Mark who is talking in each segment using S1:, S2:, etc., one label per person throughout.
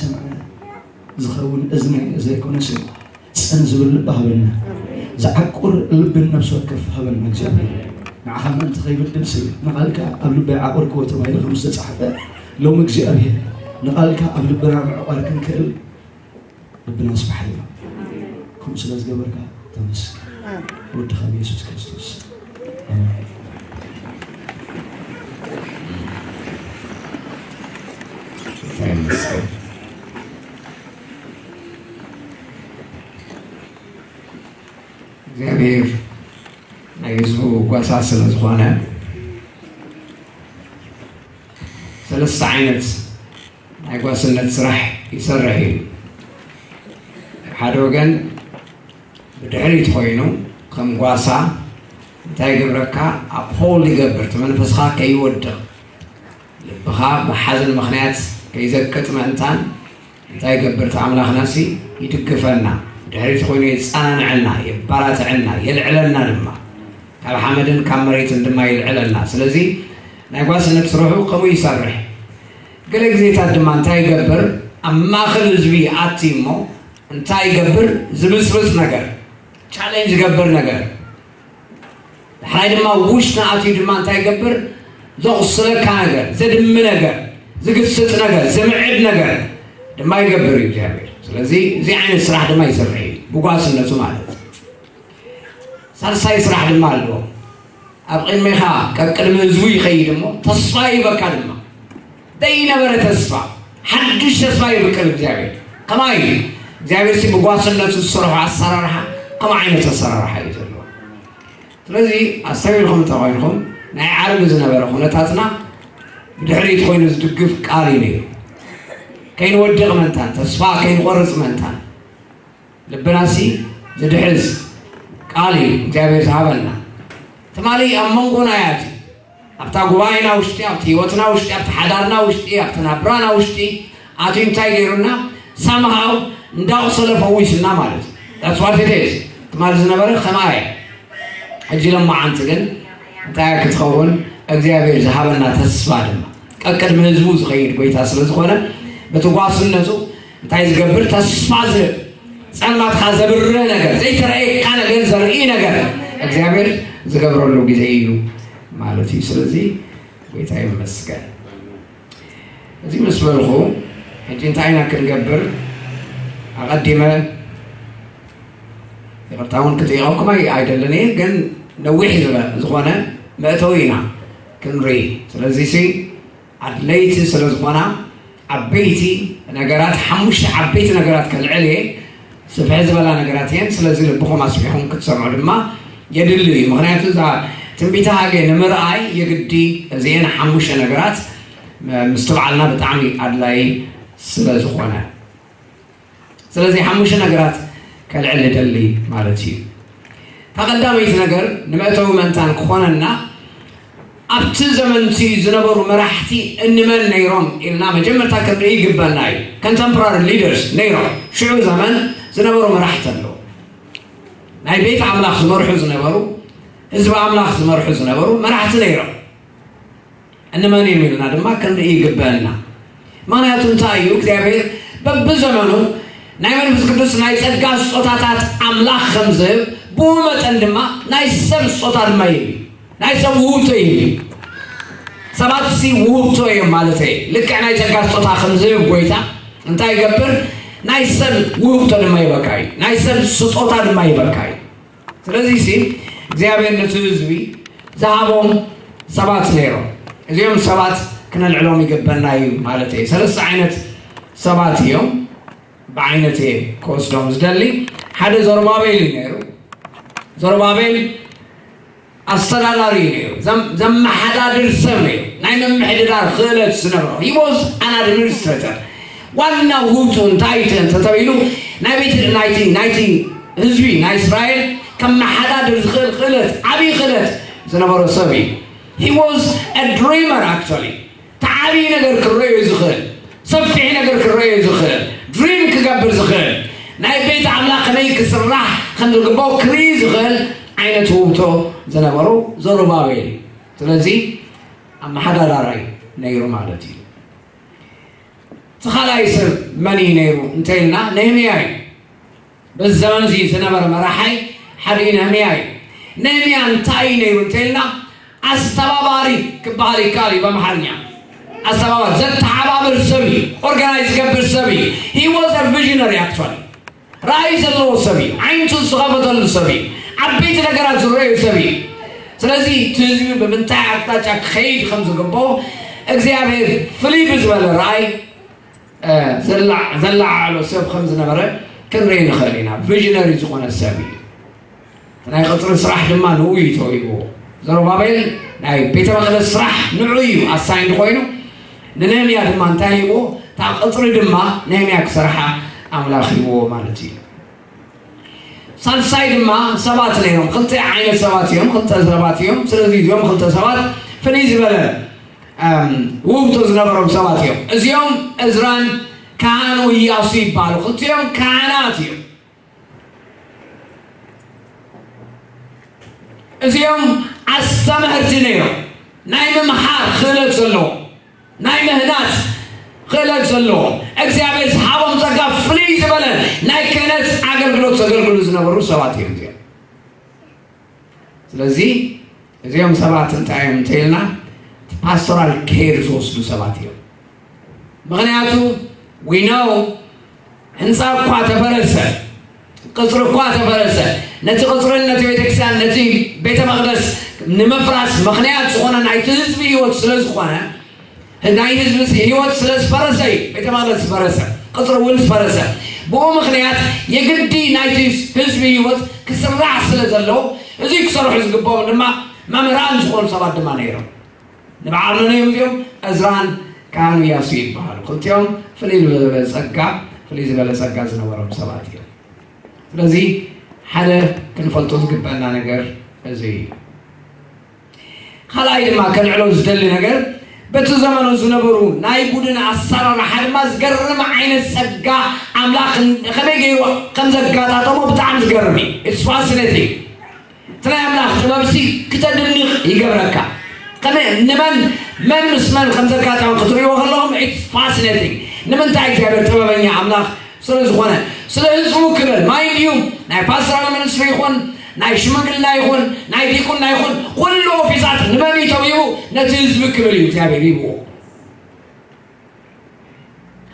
S1: ይሰማና ዝኸውን እዝኒ ዘይኮነ ሰብ ፅን ዝብል ልቢ ሃበልና ዝዓቁር ልብን ነብሲ ወከፍ ሃበልና እግዚኣብሔር ንዓኻ ምእንቲ ከይብድል ስብል ንቓልካ ኣብ ልበይ ዓቁር ክወ ተባሂሉ ከም ዝተፃሓፈ ሎሚ እግዚኣብሔር ንቓልካ ኣብ ልብና ምዕቋር ክንክእል ልብና ስባሕ እዩ ከምኡ ስለ ዝገበርካ ተመስገን ወድኻ ብየሱስ ክርስቶስ ኣሜን
S2: Thank you. እግዚአብሔር ናይ ህዝቡ ጓሳ ስለ ዝኾነ ሰለስተ ዓይነት ናይ ጓስነት ስራሕ ይሰርሕ እዩ። ሓደ ወገን ብድሕሪት ኮይኑ ከም ጓሳ እንታይ ይገብረካ? ኣፖል ይገብር። እቲ መንፈስካ ከይወድቕ ልብኻ ብሓዘን ምክንያት ከይዘቅጥ ምእንታን እንታይ ይገብር? እቲ ኣምላኽና ሲ ይድግፈና ድሕሪት ኮይኑ የፀናንዐና የባራትዐና የልዕለና ድማ። ካብ ሓመድን ካብ መሬትን ድማ ይልዕለና ስለዚ ናይ ጓስነት ስርሑ ከምኡ ይሰርሕ። ገለ ግዜታት ድማ እንታይ ይገብር? ኣብ ማእኸል ህዝቢ ኣቲ እሞ እንታይ ይገብር? ዝብስብስ ነገር ቻሌንጅ ዝገብር ነገር። ድሕራይ ድማ ውሽጢ ኣትዩ ድማ እንታይ ይገብር? ዘቑስለካ ነገር ዘድሚ ነገር ዝግስፅ ነገር ዘምዕድ ነገር ድማ ይገብር እዩ እግዚኣብሔር ስለዚ እዚ ዓይነት ስራሕ ድማ ይሰርሕ እዩ። ብጓስነቱ ማለት እዩ። ሳልሳይ ስራሕ ድማ ኣለዎ ኣብ ቅድሚኻ ቀቅድሚ ህዝቡ ይኸይድ እሞ ተስፋ ይበካ ድማ። ዘይነበረ ተስፋ ሓድሽ ተስፋ ይብቅል እግዚኣብሔር ከማይ እዩ? እግዚኣብሔር ሲ ብጓስነቱ ዝሰርሖ ኣሰራርሓ ከምኡ ዓይነት ኣሰራርሓ እዩ ዘለዎ ስለዚ ኣስተቢልኩም እንተኮይንኩም ናይ ዓርቢ ዝነበረ ኩነታትና ብድሕሪት ኮይኑ ዝድግፍ ቃል እዩ ነይሩ ከይንወድቕ መታን ተስፋ ከይንቆርፅ መታን ልብና ሲ ዝድሕዝ ቃል እዩ እግዚኣብሔር ዝሃበና ትማሊ ኣብ መንጎና ያት ኣብታ ጉባኤና ውሽጢ ኣብቲ ሂወትና ውሽጢ ኣብቲ ሓዳርና ውሽጢ ኣብቲ ናብራና ውሽጢ ኣትዩ እንታይ ገይሩና ሳምሃው እንዳቁሰለ ፈዊስና ማለት እዩ ዳስዋቴቴስ ትማሊ ዝነበረ ከማየ ሕጂ ለማዓንቲ ግን እንታይ ክትኸውን እግዚኣብሔር ዝሃበና ተስፋ ድማ ቀቅድሚ ህዝቡ ዝኸይድ ጎይታ ስለ ዝኾነ በቲ ጓስነቱ እንታይ ዝገብር ተስፋ ዝህብ ፀልማትካ ዘብርህ ነገር ዘይተረእየካ ነገር ዘርኢ ነገር እግዚኣብሔር ዝገብረሉ ግዜ እዩ ማለት እዩ። ስለዚ ጎይታ ይመስገን። እዚ ምስ በልኹ ሕጂ እንታይ ኢና ክንገብር ኣቐዲመ ይቅርታ እውን ክጥይቐኩም ኣይደለን እየ ግን ነዊሕ ዝኾነ መእተዊ ኢና ክንርኢ። ስለዚ ሲ ኣድለይቲ ስለ ዝኾና ዓበይቲ ነገራት ሓሙሽተ ዓበይቲ ነገራት ከልዕል እየ። ስፍሕ ዝበላ ነገራት እየን። ስለዚ ልብኹም ኣስፊሕኩም ክትሰምዑ ድማ የድሊ እዩ። ምክንያቱ ትንቢተ ሃገ ንምርኣይ የግዲ እዚአን ሓሙሽተ ነገራት ምስ ብጣዕሚ ኣድላይ ስለ ስለዚ ሓሙሽተ ነገራት ከልዕል ይደሊ ማለት እዩ። ተቐዳመይቲ ነገር ንመእተዊ መንታን ክኾነና ኣብቲ ዘመንቲ ዝነበሩ መራሕቲ እንመን ነይሮም ኢልና መጀመርታ ክንርኢ ይግበና እዩ። ኮንተምፖራሪ ሊደርስ ነይሮም። ሽዑ ዘመን ዝነበሩ መራሕቲ ኣለዉ። ናይ ቤት ኣምላኽ ዝመርሑ ዝነበሩ ህዝቢ ኣምላኽ ዝመርሑ ዝነበሩ መራሕቲ ነይሮም። እንመን እዮም ኢልና ድማ ክንርኢ ይግበአና ምክንያቱ እንታይ እዩ? እግዚኣብሔር በብዘመኑ ናይ መንፈስ ቅዱስ ናይ ፀጋ ስጦታታት ኣምላኽ ከም ብኡ መጠን ድማ ናይ ሰብ ስጦታ ድማ ይህብ ናይ ሰብ ውህብቶ ይህብ ሰባት ሲ ውህብቶ እዮም ማለት እዩ። ልክዕ ናይ ፀጋ ስጦታ ከም ዝህብ ጎይታ እንታይ ይገብር? ናይ ሰብ ውህብቶ ድማ ይበካ እዩ። ናይ ሰብ ስጦታ ድማ ይበካ እዩ። ስለዚ ሲ እግዚኣብሔር ነቲ ህዝቢ ዝሃቦም ሰባት ነይሮም እዚኦም ሰባት ክነልዕሎም ይግበና እዩ ማለት እዩ። ሰለስተ ዓይነት ሰባት እዮም። ብዓይነት እየ ክወስዶም ዝደሊ ሓደ ዘሩባቤል እዩ ነይሩ። ዘሩባቤል أصلا لاريني زم زم حدا درسني نحن محددا خلاص سنبرو يبوس أنا درسته وأنا غوتون تايتن تتابعينو نبيت نايتين نايتين هزوي نا إسرائيل كم حدا درس خل خلاص عبي خلاص سنبرو سبي he a dreamer actually تعبينا غير كريو زخل صفينا غير كريو زخل dream كقبل زخل نبيت عملاق نيك سرح خندو قبو كريز زخل عينت وبتو زنبرو زرو ماوي تلزي أما حدا داري نيرو مالتي تخلى يسر مني نيرو انتينا نيمياي بالزمن زي زنبر مرحي حرين همياي نيميا انتاي نيرو انتينا أستباباري كبالي كالي بمحرنيا أستباباري زلت عبابر سبي أورغانيز كبر سبي He was a visionary actually رايز اللو سبي عينتو سغفة اللو سبي عبيت نقرأ زرية وسبي سلازي تزمي بمنتع عطاك خيج خمس قبو اكزي عبير فليب زمال راي زلع زلع على سب خمس نمرة كن رين خلينا فيجنري زقونا السبي ناي خطر صراح لما نوي تويبو زرو بابيل ناي بيت مقدس صراح نعويو أساين خوينو ننمي يا دمان تايبو تاق قطر دمه ننمي يا كسرحة أملاخي مالتي صار سايد ما سبات لهم قلت عين سبات يوم قلت سبات يوم سلفي يوم قلت سبات فنيز بلا وبتوز نبرم سبات يوم. از يوم ازران كانوا ياسيب بالو. قلت يوم كانات يوم. از يوم استمهرتني يوم نايم محار خلت له نايم هناس. خلال سلوه اكسيابي صحابهم زكا فلي زبالة ناي كانت عقل قلوت سقل قلوز نورو سوات يمزي سلزي زيهم سبات انتعيهم تيلنا pastoral care زوس دو سبات يوم مغنياتو we know انصاب قوات فرسة قصر قوات فرسة نتي قصر نتي بيت نتي بيت مقدس نمفرس مغنيات سخونا نعيتو زبي وتسلز سخونا هناي هزوس هيوت سلس فرسة بيتمارس فرسة قطر ولس فرسة بو مخنيات يقدي نايتيس هزمي هيوت كسر راس سلس اللو ازيك صرح يزق بو نما ما مران شغل صبات ما نيرو نما عرنا يوم يوم أزران كانوا ياسين بحال. قلت يوم فليز بلا سكا فليز بلا سكا زنورم صبات يوم لذي حدا كنفلتوز قبالنا نقر ازي خلايد ما كان علوز دلي نقر بتو زمانو زنبرو نای بودن أسرنا حرمز قرم عين السجا أملاخ خميجي خمسة قاطع طمو بتعمل قرمي it's fascinating تلاقي أملاخ خمسي یک يقبرك كمان نمان من مسمن خمسة قاطع قطري وخلهم it's fascinating نمن تاعي جابر تمام سر أملاخ سر سلسخو کبر ما اینیم نه پس را من سفيخون نعيشمك لا يخون نعيشيكم لا يخون كله في ذات نبني تويبو نتزبك بليو تابيبو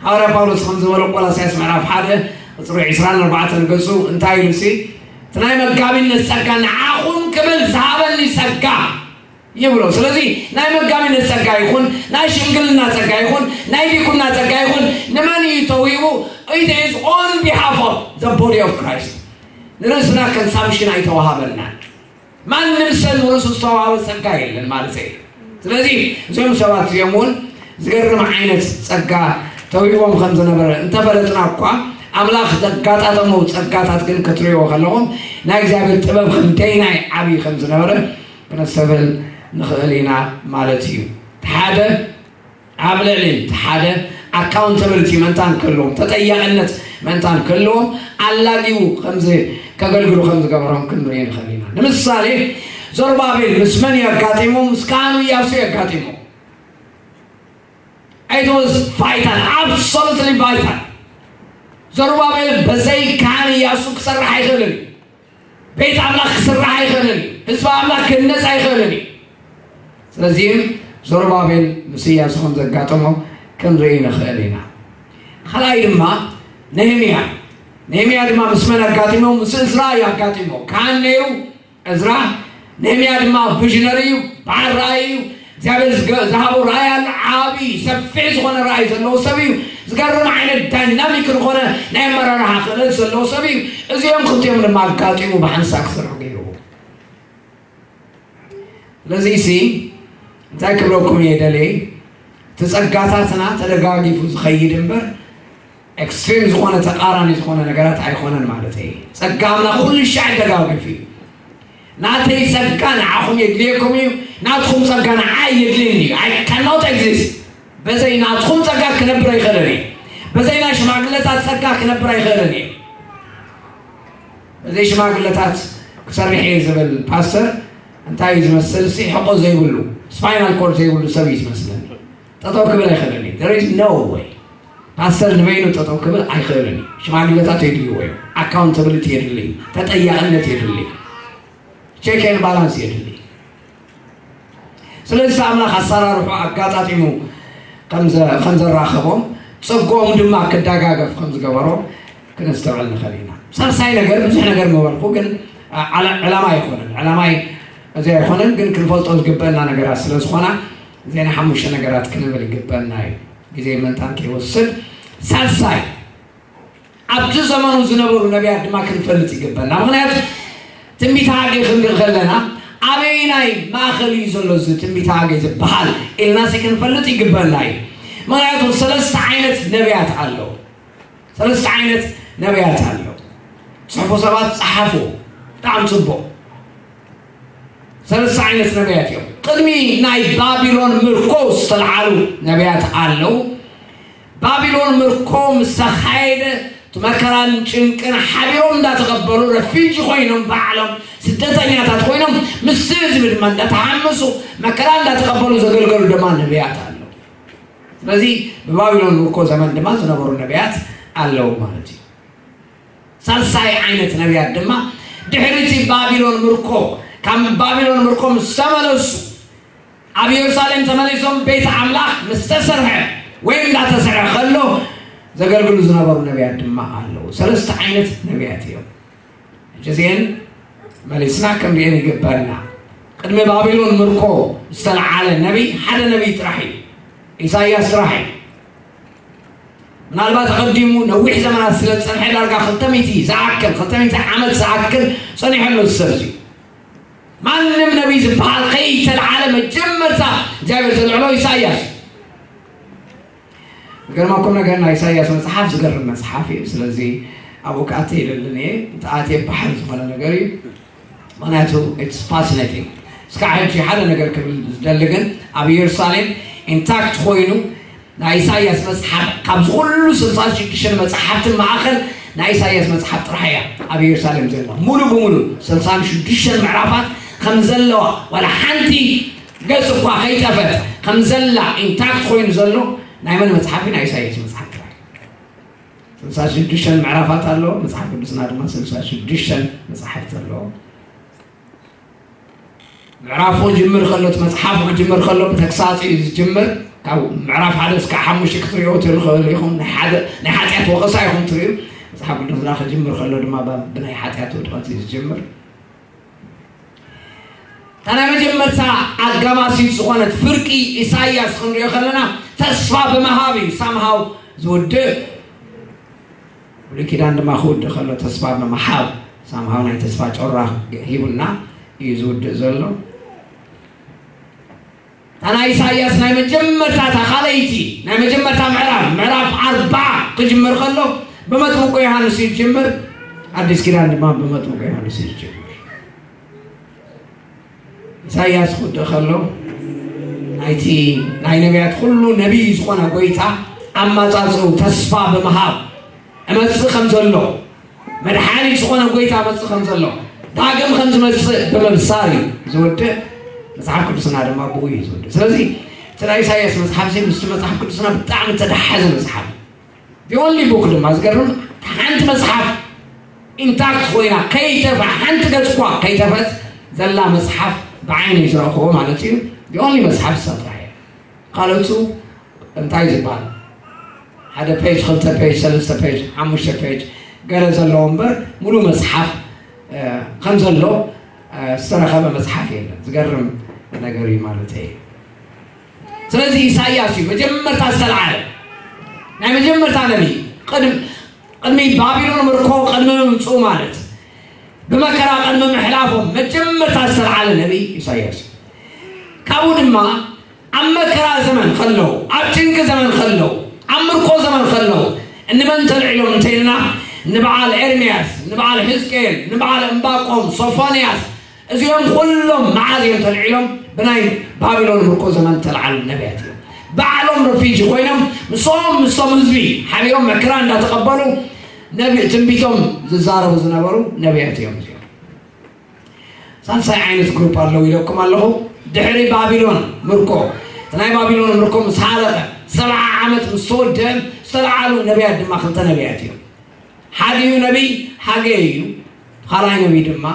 S2: هارا باولوس خمزة ورق ولا سياس معرف حادة أصروا عسران أربعة تنقصوا انتاي لسي تنعي مقابي نسرقا نعاخون كبل زهابا نسرقا يبرو سلزي نعي مقابي نسرقا يخون نعيشمك لنا سرقا يخون نعيشيكم لنا سرقا يخون نماني تويبو It is on behalf of the body of Christ. ንርእስና ከንሳምሽን ኣይተዋሃበና ማንም ሰብ ንርእሱ ዝተዋሃበ ፀጋ የለን ማለት እዩ ስለዚ እዚኦም ሰባት እዚኦም እውን ዝገርም ዓይነት ፀጋ ተዊቦም ከም ዝነበረ እንተፈለጥና እኳ ኣምላኽ ዘጋጣጠሞ ፀጋታት ግን ክትሪእዎ ከለኹም ናይ እግዚኣብሔር ጥበብ ክንደይ ናይ ዓብዪ ከም ዝነበረ ክነስተብል ንኽእል ኢና ማለት እዩ። ሓደ ኣብ ልዕሊ ሓደ ኣካውንታብሊቲ መንታን ክህልዎም ተጠያቅነት መንታን ክህልዎም ኣላጊቡ ከምዚ كقول برو خمس كبرام كن برين خلينا نمس صالح زور بابيل مسمن يا كاتيمو مسكانو يا سو يا كاتيمو it was vital absolutely vital زور بابيل بزي كان يا سو كسر هاي خلني بيت الله كسر هاي خلني هسوا الله كنز هاي خلني سلزيم زور بابيل مسيا سو خمس كاتيمو كن برين خلينا خلاي ما نهمي نمي دما بسمنا أكاتيمو مسزرا يا أكاتيمو كان أزرا نمي دما فيجنريو بعد رأيو زابل زهابو رأي العابي سفيز غنا رأي زلو سبيو زقرم عين الديناميك الغنا نعمر راح خلال زلو سبيو إذا يوم كنت يوم لما أكاتيمو غيرو سرقيو لذي سي ذاك بروكم يدلي تزقاتاتنا تلقاني فوز خير ኤክስትሪም ዝኾነ ተቃራኒ ዝኾነ ነገራት ኣይኮነን ማለት እየ ፀጋምና ኩሉ ሻዕ ደጋግፍ እዩ ናተይ ፀጋ ንዓኹም የድልየኩም እዩ ናትኩም ፀጋ ንዓይ የድልየኒ እዩ ኣይ ከናውት ኤግዚስ በዘይ ናትኩም ፀጋ ክነብር ኣይኽእልን እየ በዘይ ናይ ሽማግለታት ፀጋ ክነብር ኣይኽእልን እየ በዘይ ሽማግለታት ክሰርሕ እየ ዝብል ፓስተር እንታይ እዩ ዝመስል ሲ ሕቆ ዘይብሉ ስፓይናል ኮርድ ዘይብሉ ሰብ እዩ ዝመስለኒ ጠጠው ክብል ኣይኽእልን እዩ ኖ ወይ ፓስተር ንበይኑ ጠጠው ክብል ኣይኽእልን እዩ ሽማግለታት የድልይዎ እዩ ኣካውንታብሊቲ የድሊ ተጠያቅነት የድሊ ቼክ ባላንስ የድሊ ስለዚ ኣምላኽ ኣሰራርሑ ኣጋጣጢሙ ከም ዘራኸቦም ድማ ክደጋገፍ ከም ክነስተውዕል ንኽእል ኢና ሳልሳይ ነገር ብዙሕ ነገር ምበልኩ ግን ዕላማ ኣይኮነን። ዕላማይ እዚ ኣይኮነን ግን ክንፈልጦ ዝግበአና ነገራት ስለ ዝኾና እዚና ሓሙሽተ ነገራት ክንብል ይግበአና እዩ ግዜ ምንታን ከይወስድ ሳልሳይ ኣብቲ ዘመኑ ዝነበሩ ነቢያት ድማ ክንፈልጥ ይግበአና ምክንያቱ ትንቢት ሃገ ክንርኢ ከለና ኣበይናይ ማእኸል እዩ ዘሎ እዚ ትንቢት ሃገ ዝበሃል ኢልናሲ ክንፈልጥ ይግበአና እዩ። ምክንያቱ ሰለስተ ዓይነት ነቢያት ኣለው ሰለስተ ዓይነት ነቢያት ኣለው ፅሑፉ ሰባት ፀሓፉ ብጣዕሚ ፅቡቅ። ሰለስተ ዓይነት ነቢያት እዮም ቅድሚ ናይ ባቢሎን ምርኮ ዝተለዓሉ ነቢያት ኣለው ባቢሎን ምርኮ ምስ መከራን ጭንቅን ሓቢሮም እንዳተቐበሉ ረፊጂ ኮይኖም ባዕሎም ስደተኛታት ኮይኖም ምስ ህዝቢ ድማ እንዳተሓመሱ መከራ እንዳተቐበሉ ዘገልገሉ ድማ ነቢያት ኣለው ስለዚ ብባቢሎን ምርኮ ዘመን ድማ ዝነበሩ ነቢያት ኣለው ማለት እዩ። ሳልሳይ ዓይነት ነቢያት ድማ ድሕሪቲ ባቢሎን ምርኮ ካብ ባቢሎን ምርኮ ምስ ተመለሱ أبي يرسلهم تملسهم بيت عملاق مستسرح وين لا تسرح خلو زقر قلو زنابر نبيات ما قالو سلست عينت نبيات يوم جزين مليسنا كم بياني قبرنا قدمي بابلون مركو استلع على النبي حدا نبي ترحي إسايا سرحي من البات قديمو نوح زمان السلسل حدا لقى خلتميتي زعكل خلتميتي عمل زعكل صنيح النو السرزي معلم نبي زبال خيط العالم الجمر سا. جابر تدعونه إسائياس قرما كنا قرنا إسائياس مصحاف سقرر مصحافي بسلزي أبوك أتي للنية تأتي بحر زمال نقري. وناتو it's fascinating. سكاحل شي حالة نقر كبل زدلقن أبي يرسالين انتاكت خوينو. نايسايس مصحاب قبض كل سلطان شكشن مصحاب المعاخر نايسايس مصحاب رحية. أبي يرسالين زينا مولو بمولو. سلطان شكشن معرفات ከምዘለዋ ዋላ ሓንቲ ገጽ እኳ ከይጠፈት ከም ዘላ ኢንታክት ኮይኑ ዘሎ ናይ መን መፅሓፍ ናይ ኢሳያስ መፅሓፍ ጥራይ ስልሳ ሽዱሽተን ምዕራፋት ኣለዎ መፅሓፍ ቅዱስና ድማ ስልሳ ሽዱሽተን መፅሓፍቲ ኣለዎ ምዕራፉ ጅምር ከሎት መፅሓፉ ጅምር ከሎ ብተግሳፂ እዩ ዝጅምር ካብ ምዕራፍ ሓደ እስካብ ሓሙሽተ ክትሪኦ ትኽእሉ ኢኹም ናይ ሓጢኣት ወቐሳ ኢኹም ትርእዩ መፅሓፍ ቅዱስና ክጅምር ከሎ ድማ ብናይ ሓጢኣት ውድቀት እዩ ዝጅምር እታ ናይ መጀመርታ ኣጋማሲት ዝኾነት ፍርቂ ኢሳያስ ክንሪኦ ከለና ተስፋ ብምሃብ እዩ። ሳምሃው ዝውድእ ብሉይ ኪዳን ድማ ክውድእ ከሎ ተስፋ ብምሃብ ሳምሃው ናይ ተስፋ ጮራ ሂቡና እዩ ዝውድእ ዘሎ። እታ ናይ ኢሳያስ ናይ መጀመርታ እታ ካልይቲ ናይ መጀመርታ ምዕራፍ ምዕራፍ ኣርባዓ ክጅምር ከሎ ብመጥምቁ ዮሃንስ እዩ ዝጅምር ኣዲስ ኪዳን ድማ ብመጥምቁ ዮሃንስ እዩ ዝጅምር ኢሳያስ ክዶ ከሎ ናይቲ ናይ ነቢያት ኩሉ ነቢይ ዝኾነ ጎይታ ኣማፃፅኡ ተስፋ ብምሃብ እመፅእ ከም ዘሎ መድሓኒ ዝኾነ ጎይታ መፅእ ከም ዘሎ ዳግም ከም ዝመፅእ ብመብሳር እዩ ዝወድእ መፅሓፍ ቅዱስና ድማ ብኡ እዩ ዝወድእ ስለዚ እቲ ናይ ኢሳያስ መፅሓፍ ሲ ምስ መፅሓፍ ቅዱስና ብጣዕሚ ተዳሓዘ መፅሓፍ ኦንሊ ቡክ ድማ ዝገርም ሓንቲ መፅሓፍ ኢንታክት ኮይና ከይተፈ ሓንቲ ገፅኳ ከይተፈት ዘላ መፅሓፍ بعيني شرخو آه، آه، مالتي بيوني مسحب سطحي قالتو انتاي زبال هذا بيج خلطة بيج سلسة بيج عموشة بيج قرز اللومبر مولو مسحف خمسة اللو استرخب مسحفين تقرم نقري مالتي. سلسي إساياسي مجمّر تاسل عالم نعم مجمّر تاسل عالمي قدم قدمي بابلون مركو قدمي مصو مالتي بما كرام أن من حلافهم مجمع تأثر على النبي. إسايس كابون ما أما كرا زمن خلو أبتنك زمن خلو أمركو زمن خلو. إن من تلعلو من تلنا نبعال إرمياس نبعال حزكيل نبعال إنباقهم صوفانياس. إذن كلهم ما عاد يتلعلو بناي بابلون مركو زمن تلعل النبي بعلهم رفيجي خوينهم مصوم مصوم زبي حبيرهم مكران لا تقبلوا ትንቢቶም ዝዛረቡ ዝነበሩ ነቢያት እዮም እዚኦም። ሳልሳይ ዓይነት ግሩፕ ኣለዉ ኢለኩም ኣለኹ። ድሕሪ ባቢሎን ምርኮ ናይ ባቢሎን ምርኮ ምስ ሃለቐ ሰብዓ ዓመት ምስ ተወድአ ዝተለዓሉ ነቢያት ድማ ክልተ ነቢያት እዮም። ሓዲኡ ነቢይ ሓገ እዩ። ካልኣይ ነቢይ ድማ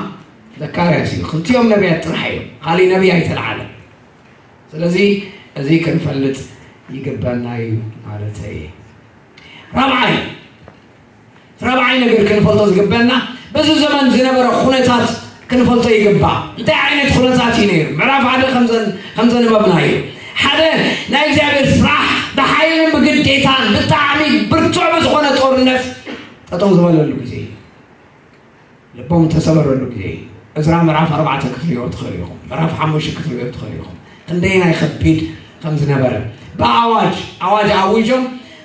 S2: ዘካርያስ እዩ። ክልቲኦም ነቢያት ጥራሕ እዮም። ካሊእ ነቢይ ኣይተለዓለን ስለዚ እዚ ክንፈልጥ ይግበና እዩ ማለት እየ። ራብዓይ ربعي نجر كنفلتو تقبلنا بس الزمن زنبرا خونتات كنفلتو يقبع انت عينت خونتات ينير معرف عدل خمزن خمزن مبنائي حدا نايك زعب الفراح بحيل بقل تيتان بالتعامي برتوع بس خونت ورنف اتو زمان لو كزي لبوم تسبر لو كزي ازرا معرف اربعة كفلية وتخليهم معرف حموش كفلية وتخليهم خندينا يخبيت خمزنبرا بأعواج أعواج أعوجهم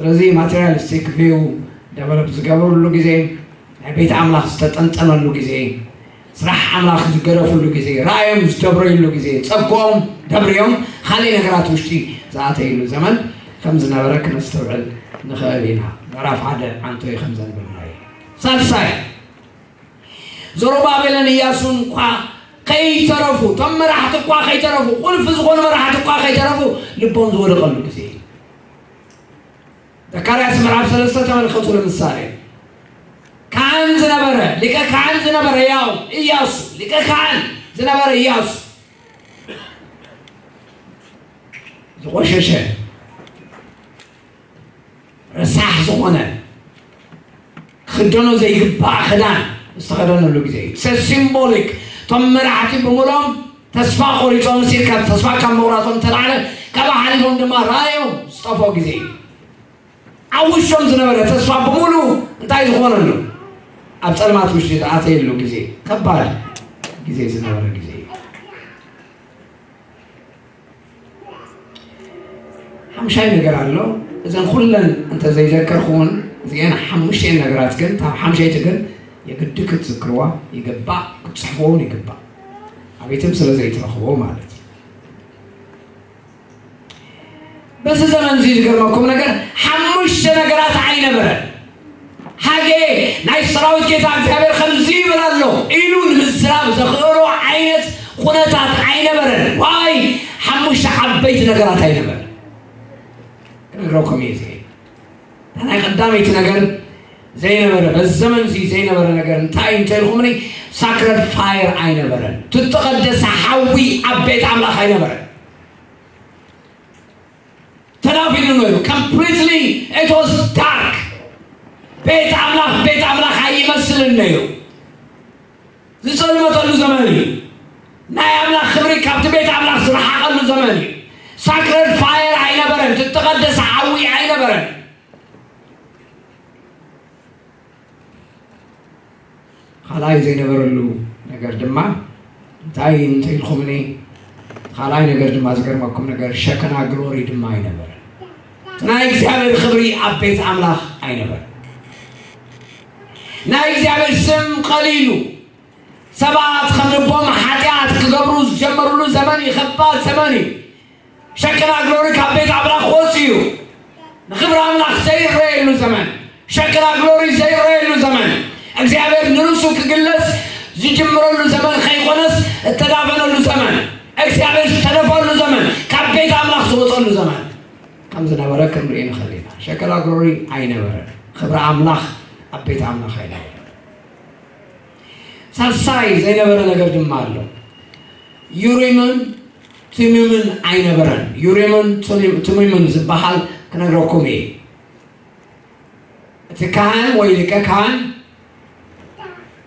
S2: ስለዚ ማቴሪያሊስቲክ ቪው ደቨሎፕ ዝገበርሉ ግዜ ናይ ቤት ኣምላኽ ዝተጠንጠነሉ ግዜ ስራሕ ኣምላኽ ዝገረፍሉ ግዜ ራእዮም ዝደብረይሉ ግዜ ፀጎኦም ደብርዮም ካሊእ ነገራት ውሽጢ ዝኣተይሉ ዘመን ከም ዝነበረ ክነስተውዕል ንኽእል ኢና። ምዕራፍ ሓደ ዓንቶይ ከም ዘንብብና እዩ ሳልሳይ ዘሩባቤልን እያሱን እኳ ከይተረፉ እቶም መራሕቲ እኳ ከይተረፉ ቁልፊ ዝኾኑ መራሕቲ እኳ ከይተረፉ ልቦም ዝወደቐሉ ግዜ እዩ ذكرياس مرعب ثلاثة تملكتوا للمسارين كعان زنبرة لك كعان زنبرة ياو إياس لك كعان زنبرة إياس زغششة رساح زغنة خدونه زي قبع خدان استخدونه لك زي سيمبوليك ثم مرعاتي بمولهم تسفا خوري تسفا كم مغراتهم تلعنا كما حالهم دمار رايهم استفاق زي ውሽጦም ዝነበረ ተስፋ ብምሉ እንታይ ዝኾነሉ ኣብ ፀልማት ውሽጢ ዝኣተየሉ ግዜ ከባድ ግዜ ዝነበረ ግዜ ሓምሻይ ነገር ኣሎ። እዘን ኩለን እንተዘይዘከርኩውን እዚአን ሓሙሽተን ነገራት ግን እታ ሓምሻይቲ ግን የግዲ ክትዝክርዋ ይግባእ ክትፅሕፍዎን ይግባእ ኣቤትም ስለ ዘይትረኽቦ ማለት بس إذا من زيد كرمكم نقدر حمش نقرات عين برا حاجة ناي سراوت كيف عم تعبر خمسين برا له إلون مزراب زخرو عينت خنات عين برا واي حمش حبيت نقرات عين برا نقرأكم يزيد أنا قدامي تنقل زينة برا الزمن زي زينة برا نقل تاين تلخمني ساكرت فاير عين برا تتقدس حوي عبيت عملاق عين برا ተናፊል ነው ይሉ ኮምፕሊትሊ ኢት ዋዝ ዳርክ ቤት አምላክ ቤት አምላክ አይመስልን ነው ይሉ ዝጸልመተሉ ዘመን እዩ ናይ ኣምላኽ ክብሪ ካብቲ ቤት ኣምላኽ ዝረሓቐሉ ዘመን እዩ ሳክረድ ፋየር ኣይነበረን ትተቐደሰ ዓዊ ኣይነበረን ካልኣይ ዘይነበረሉ ነገር ድማ እንታይ እንተኢልኹምኒ خلاي نقدر مازكر ما كم نقدر شكنا غلوري دم ماي نبر نايك زعمر خبري أبيت أملاخ أي نبر نايك زعمر سم قليلو سبعات خمر بوم حتيات كجبروز جمرلو زمني خبال زمني شكنا غلوري كبيت أملاخ خوسيو نخبر أملاخ سير ريلو زمن شكرا غلوري زي ريلو زمن اكزي عبير نلوسو كقلس زي جمرو زمن خيقونس التدابنو زمن እግዚአብሔር ዝተደፈሉ ዘመን ካብ ቤት ኣምላኽ ዝወፀሉ ዘመን ከም ዝነበረ ክንሪኢን ንኽእል ኢና ሸከላ ግሪ ኣይነበረን ክብሪ ኣምላኽ ኣብ ቤት ኣምላኽ ኣይነበረን ሳሳይ ዘይነበረ ነገር ድማ ኣሎ ዩሪምን ትሚምን ኣይነበረን ዩሪምን ትሚምን ዝበሃል ክነግረኩም እየ እቲ ካህን ወይ ልቀ ካህን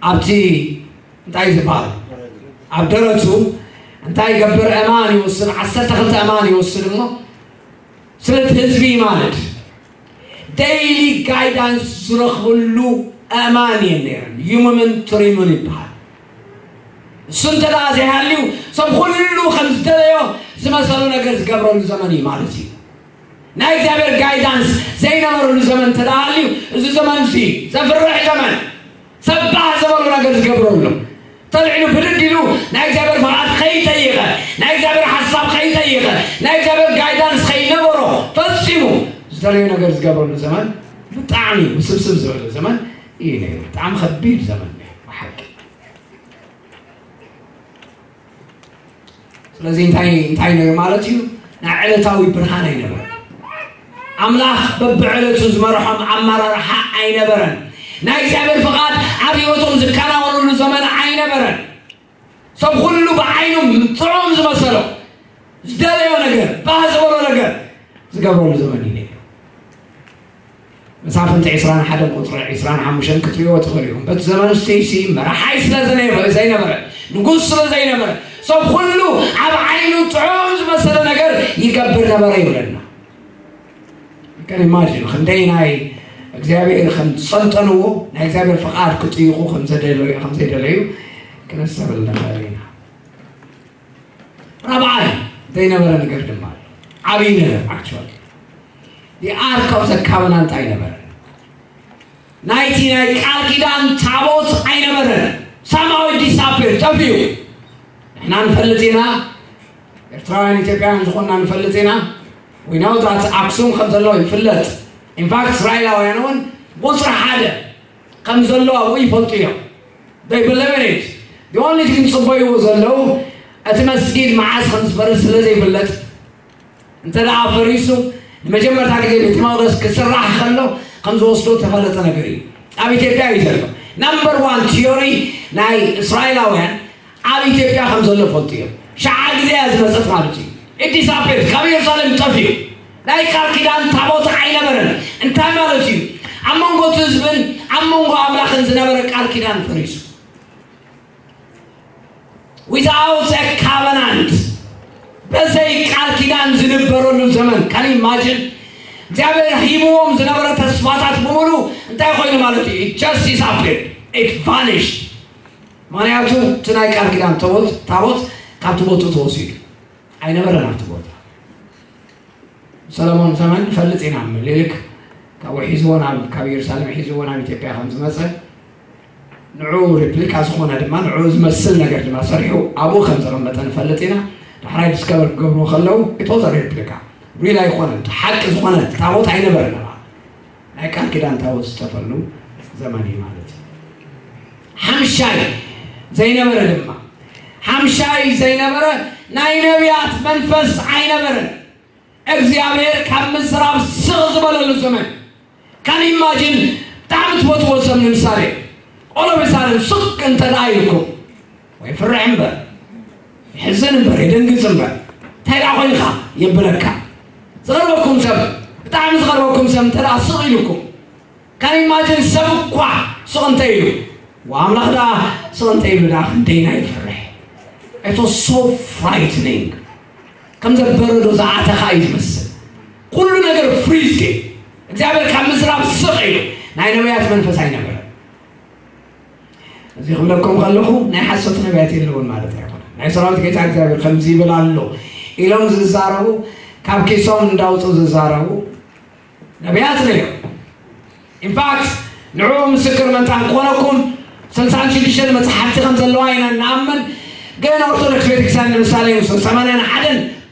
S2: ኣብቲ እንታይ ዝበሃል ኣብ ደረቱ أنت أي قبر أماني وصل عسر تخلت أماني وصل منه سلت هزبي مالد ديلي قايدان سرخ اللو أماني النيران يوممن تريمون البحر سنت دازي هاليو سب خلو خمس دليو سما سلونا قرز قبر الزمني مالتي. ناي زابر قايدانس زين أمر الزمن تدعاليو زمن في زفر رح زمن. سبع زمن رقز قبر اللو طلعنا في الرجل نجابر فرعات خي تيغة. نجابر حساب خي تيغة. نجابر قايدان سخي نبرو. تلسيمو زدالي نجابر زقابر زمان. بتعني وسبسب زمان. زمان. إيه نجابر بتعم خبير زمان. لازم تاي تاي نجم على تيو نعيله تاوي برهان أي نبر أملاخ ببعلة تزمرهم أمر رح أي نبرن. نايزابر فقط عريوتهم زكارا ونقول زمان عينا برا صب كله بعينهم ترام زما سلا زدل يا نجا بهز ولا نجا زقابهم زمان يني مسافة انت عسران حدا قطر عسران عمشان كتري واتخليهم بس زمان ستيسي مرا حيس لا زنا يبقى زينا مرا نقص لا زينا مرا صب كله عب عينه ترام زما سلا نجا يقبرنا برا يقولنا كان ماجي خندينا هاي እግዚኣብሔር ከም ዝሰልጠንዎ ናይ እግዚኣብሔር ፍቓድ ክጥይቁ ከምዘይደለዩ ክነሰብ ንኽእል ኢና ራብዓይ ዘይነበረ ነገር ድማ ዓብይ ነገር ኣክቸዋል ዲኣርክ ኦፍ ዘ ካቨናንት ኣይነበረን ናይቲ ናይ ቃል ኪዳን ታቦት ኣይነበረን ሳማዊ ዲስኣፔር ጠፍዩ ንሕና ንፈልጥ ኢና ኤርትራውያን ኢትዮጵያውያን ዝኾንና ንፈልጥ ኢና ዊናውዛት ኣክሱም ከም ዘለዎ ይፍለጥ ኢንፋክት እስራኤላውያን እውን ቁፅሪ ሓደ ከም ዘለዎ ኣብኡ ይፈልጡ እዮም ዘይብለመሬት ኦንሊ ግን ፅበይዎ ዘለዉ እቲ መስጊድ መዓዝ ከም ዝፈርስ ስለ ዘይፍለጥ እንተ ደኣ ፈሪሱ ንመጀመርታ ግዜ ቤተ መቅደስ ክስራሕ ከሎ ከም ዝወስዶ ተፈለጠ ነገር እዩ ኣብ ኢትዮጵያ እዩ ዘሎ ናምበር ዋን ቲዮሪ ናይ እስራኤላውያን ኣብ ኢትዮጵያ ከም ዘሎ ፈልጡ እዮም ሸዓ ግዜ ዝመፀት ማለት እዩ ኢዲሳፔት ካብ ኢየሩሳሌም ጠፍዩ ናይ ቃል ኪዳን ታቦት ኣይነበረን። እንታይ ማለት እዩ? ኣብ መንጎ እቲ ህዝብን ኣብ መንጎ ኣምላኽን ዝነበረ ቃል ኪዳን ፈሪሱ። ዊዛውት ካቨናንት በዘይ ቃል ኪዳን ዝንበረሉ ዘመን ካን ኢማጅን? እግዚአብሔር ሂብዎም ዝነበረ ተስፋታት በሙሉ እንታይ ኮይኑ ማለት እዩ? ጀስት ዲስአፔርድ ኢት ቫኒሽ ምክንያቱ እቲ ናይ ቃል ኪዳን ታቦት ካብቲ ቦቱ ተወሲዱ። ኣይነበረን ኣብቲ ሰለሞን ዘመን ፈልጥ ኢና ምልልክ ካብኡ ሒዝዎ ካብ ኢየሩሳሌም ሒዝዎ ናብ ኢትዮጵያ ከም ዝመፀ ንዑ ሬፕሊካ ዝኾነ ድማ ንዑ ዝመስል ነገር ድማ ሰሪሑ ኣብኡ ከም ዘቐመጠ ንፈልጥ ኢና። ዳሕራይ ዲስከቨር ክገብርዎ ከለዉ እቶዘ ሬፕሊካ ሪል ኣይኮነን ሓቂ ዝኾነ ታቦት ኣይነበረን ናይ ቃል ኪዳን ታቦት ዝተፈሉ ዘመን እዩ ማለት እዩ። ሓምሻይ ዘይነበረ ድማ ሓምሻይ ዘይነበረ ናይ ነቢያት መንፈስ ኣይነበረን እግዚኣብሔር ካብ ምዝራብ ስቕ ዝበለሉ ዘመን። ካን ኢማጂን ብጣዕሚ ትፈትዎ ሰብ ንምሳሌ ኦሎቤሳለም ስቅ እንተዳ ኢልኩም ወይ ፍርሕ እምበር ይሕዝን እምበር የደንግፅ እምበር እንታይ ዳ ኮይንካ የብለካ። ዝቐርበኩም ሰብ ብጣዕሚ ዝቐርበኩም ሰብ እንተ ደኣ ስቕ ኢልኩም ካን ኢማጂን ሰብ እኳ ስቕ እንተ ኢሉ ወኣምላኽ ደኣ ስቕ እንተ ኢሉ ዳ ክንደይና ይፍርሕ ኢት ሶ ፍራይትኒንግ ከም ዘበረዶ ዝዓተኻ እዩ ዝመስል ኩሉ ነገር ፍሪዝ ገይሩ እግዚኣብሔር ካብ ምዝራብ ስቕ ኢሉ ናይ ነቢያት መንፈስ ኣይነበረ እዚ ክብለኩም ከለኹ ናይ ሓሶት ነቢያት የለውን ማለት ኣይኮነ ናይ ሰራዊት ጌታ እግዚኣብሔር ከምዚ ይብል ኣሎ ኢሎም ዝዛረቡ ካብ ኪሶም እንዳውፁ ዝዛረቡ ነቢያት ነዮም ኢንፋክት ንዕኡ ምስክር መጣን ኮነኩም 66 መፅሓፍቲ ከም ዘለዋ ኢና ንኣመን ገና ኦርቶዶክስ ቤተክርስቲያን ንምሳሌ ምስ 81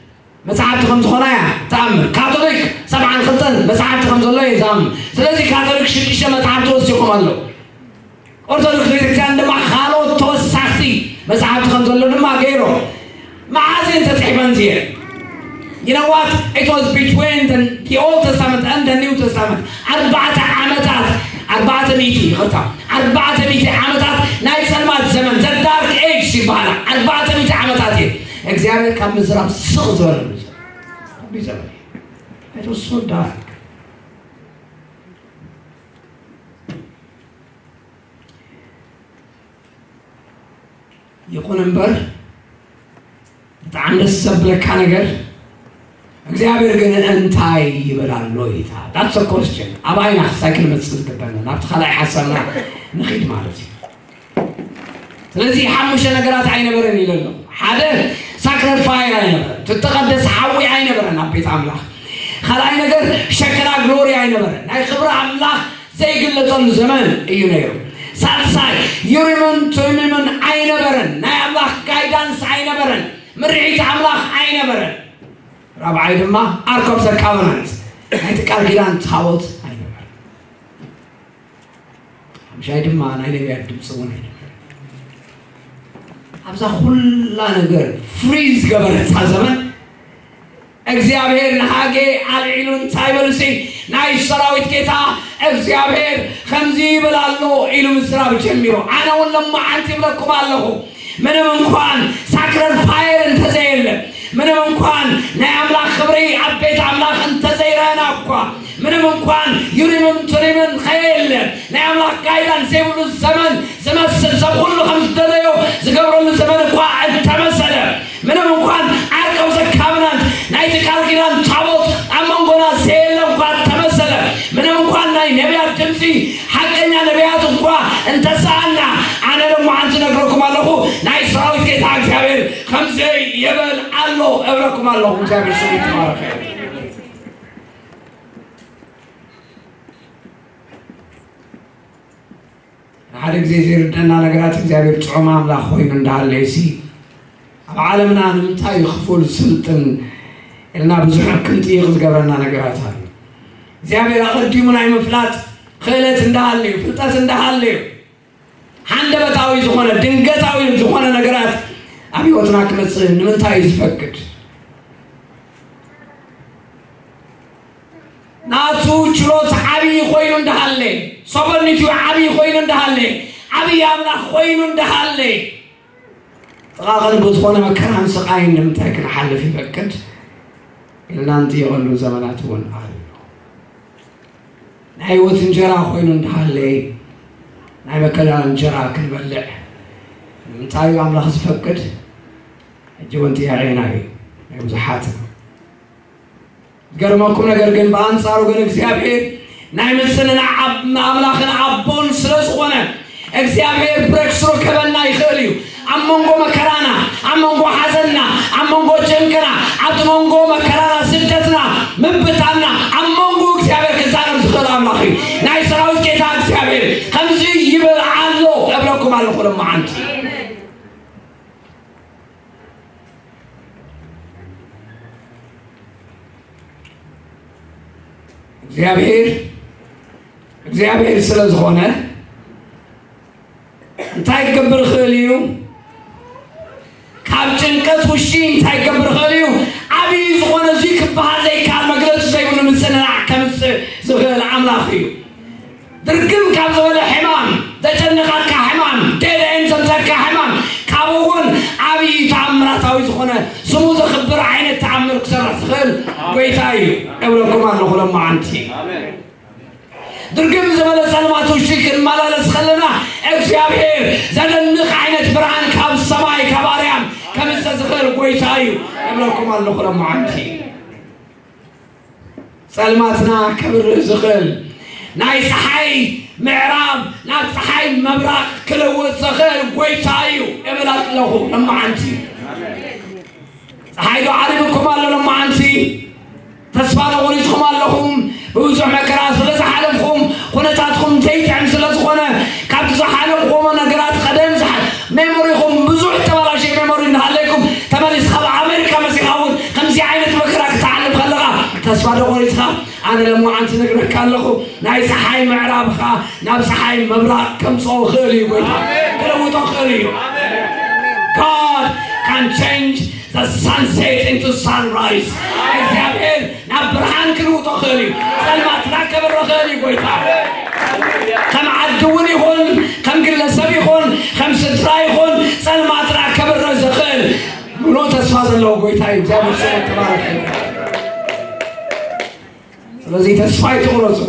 S2: መፅሓፍቲ ከም ዝኾና እያ ተኣምር ካቶሊክ ሰብዓን ክልተን መፅሓፍቲ ከም ዘሎ እዩ ተኣምር ስለዚ ካቶሊክ ሽዱሽተ መፅሓፍቲ ወሲኹም ኣሎ ኦርቶዶክስ ቤተክርስትያን ድማ ካልኦት ተወሳኽቲ መፅሓፍቲ ከም ዘሎ ድማ ገይሮ መዓዝን ተፅሒፈን ዝየ You know what? It was between the, the Old Testament and the New Testament. أربعة عامتات أربعة ميتي خطأ أربعة ميتي عامتات نايت سلمات زمن The Dark Age يبقى أربعة ميتي عامتات እግዚአብሔር ከአምስት ሰው ዘር ይዘባል። It በጣም ደስ ብለካ ነገር እግዚአብሔር ግን እንታይ ይብላሎ ኢታ ዳትስ ኮስችን አባይና ሳይክል መጽፍ ገባና ናብቲ ካልኣይ ሓሳብና ንኽድ ማለት እዩ። ስለዚ ሓሙሽተ ነገራት ኣይነበረን ኢለሎ ሓደ تتقدم حوالي انا برنا بيتعمل انا برنا انا برنا انا برنا انا برنا انا برنا انا برنا انا برنا انا برنا انا برنا انا برنا انا برنا انا برنا انا برنا انا برنا انا برنا انا برنا انا برنا أنا ኣብዛ ኩላ ነገር ፍሪዝ ገበረታ ዘመን እግዚአብሔር ንሃጌ አልዒሉ እንታይ ናይ ሰራዊት ጌታ እግዚአብሔር ከምዚ ይብል ኢሉ ምስራብ ጀሚሩ ኣነ እውን ለማዓንቲ ይብለኩም ኣለኹ ምንም እንኳን ሳክረድ ፋየር እንተዘየለን ምንም እንኳን ናይ ኣምላኽ ክብሪ ቤት ኣምላኽ እንተዘይረአና እኳ ምንም እንኳን ይሁንም ቱሪምን ከየለን ናይ ኣምላኽ ቃይዳን ዘይብሉ ዘመን ዝመስል ሰብ ኩሉ ከም ዝደለዮ ዝገብረሉ ዘመን እኳ እንተመሰለ ምንም እንኳን ዓርቀው ዘካብናን ናይቲ ቃል ኪዳን ታቦት ኣብ መንጎና ዘየለ እንኳ ተመሰለ ምንም እንኳን ናይ ነቢያት ድምፂ ሓቀኛ ነቢያት እንኳ እንተሰኣና ኣነ ደሞ ሓንቲ ነግረኩም ኣለኹ ናይ ሰራዊት ጌታ እግዚኣብሔር ከምዘይ የበል ኣሎ እብረኩም ኣለኹ እግዚኣብሔር ስሙ ይትባረከ ሓደ ግዜ ዘይርደና ነገራት እግዚኣብሔር ጥዑም ኣምላኽ ኮይኑ እንዳሃለየሲ ኣብ ዓለምና ንምንታይ እዩ ክፉል ስልጥን? ኢልና ብዙሕ ክንጥይቕ ዝገበረና ነገራት ኣሎ እግዚኣብሔር ኣቐዲሙ ናይ ምፍላጥ ክእለት እንዳሃለዩ ፍልጠት እንዳሃለዩ ሓንደበታዊ ዝኾነ ድንገታዊ ዝኾነ ነገራት ኣብ ሂወትና ክመፅእ ንምንታይ እዩ ዝፈቅድ صبر نتيو عبي خوين دهالي عبي يامنا خوين دهالي تغاغل بوتخونا مكان سقاين نمتاكن حل في بكت إلا أنت يقولوا زمانات ون ናይ ህይወት እንጀራ ኮይኑ እንዳሃለየ ናይ መከላ እንጀራ ክንበልዕ ንምንታይ እዩ ኣምላኽ خس فكت እውን انت يا عيناي ብዙሓት ዝገርመኩም قرمكم ግን ብኣንፃሩ وقرق እግዚኣብሔር نعم سنن عب ناملاخن عبون سرس خونه اكسيابير بركسرو كبلنا يخليو عمونغو مكرانا عمونغو حزننا عمونغو جنكنا عمونغو مكرانا سجتنا من بتانا عمونغو اكسيابير كزارم سخلا ملاخي نعي سراوز كيتا اكسيابير خمزي يبل عالو ابراكو مالو خلما عنك اكسيابير زيابير سلاز غونا انتاي كبر خليو كابتن كتوشين تاي كبر خليو ابي زغونا زيك بحالي كان مقلس زي من سنة العكام زغير العملا فيو دركم كابتن ولا حمام دجنقا كحمام دير انسان زكا حمام كابوغون ابي تعمرا تاوي زغونا سموز خبر عين تعمر كسر خل ويتايو اولكم أنا خلما عنتي امين درجم زملاء سلامات وشيك المال على سخلنا إكسي أبهير زاد النخعينة بران كاب السماي كباريان كم استزخير قوي تايو أبلوكم اللقرة معانتي سلماتنا كبر زخل ناي صحي معرام ناي صحي مبراق كلو الزخير قوي تايو أبلوك له لما عانتي صحي دو عاربكم اللقرة معانتي تسفار غريتكم اللهم بوزع مكراس ولزح على ኩነታትኩም እንተይትዕም ስለ ዝኾነ ካብቲ ዝሓለምክዎ ነገራት ቀደም ዝሓ ሜሞሪኹም ብዙሕ ተበላሸየ ሜሞሪ እናሃለይኩም ተመሊስ ካብ ኣሜሪካ መፂኻ እውን ከምዚ ዓይነት መከራ ክትዓልም ከለኻ ተስፋ ዶ ቆሪፅኻ ኣነ ለሞዓንቲ ንግረካ ኣለኹ ናይ ፀሓይ ምዕራብካ ናብ ፀሓይ መብራቅ ከምፅኦ ክእል እዩ ጎይታ ክለውጦ ክእል እዩ God can change ከሳንሴት ኢንቱ ሳንራይዝ እግዚአብሔር ናብ ብርሃን ክንውጦ ክእል እዩ ፀልማትና ከበሮ ክእል እዩ ጎይታ ከም ዓዲ እውን ይኹን ከም ግለሰብ ይኹን ከም ስድራ ይኹን ፀልማትና ከበሮ ዝኽእል ሙሉእ ተስፋ ዘለዎ ጎይታ እዩ እግዚአብሔር ስለ ተባረክ ስለዚ ተስፋ ይትቁረፁ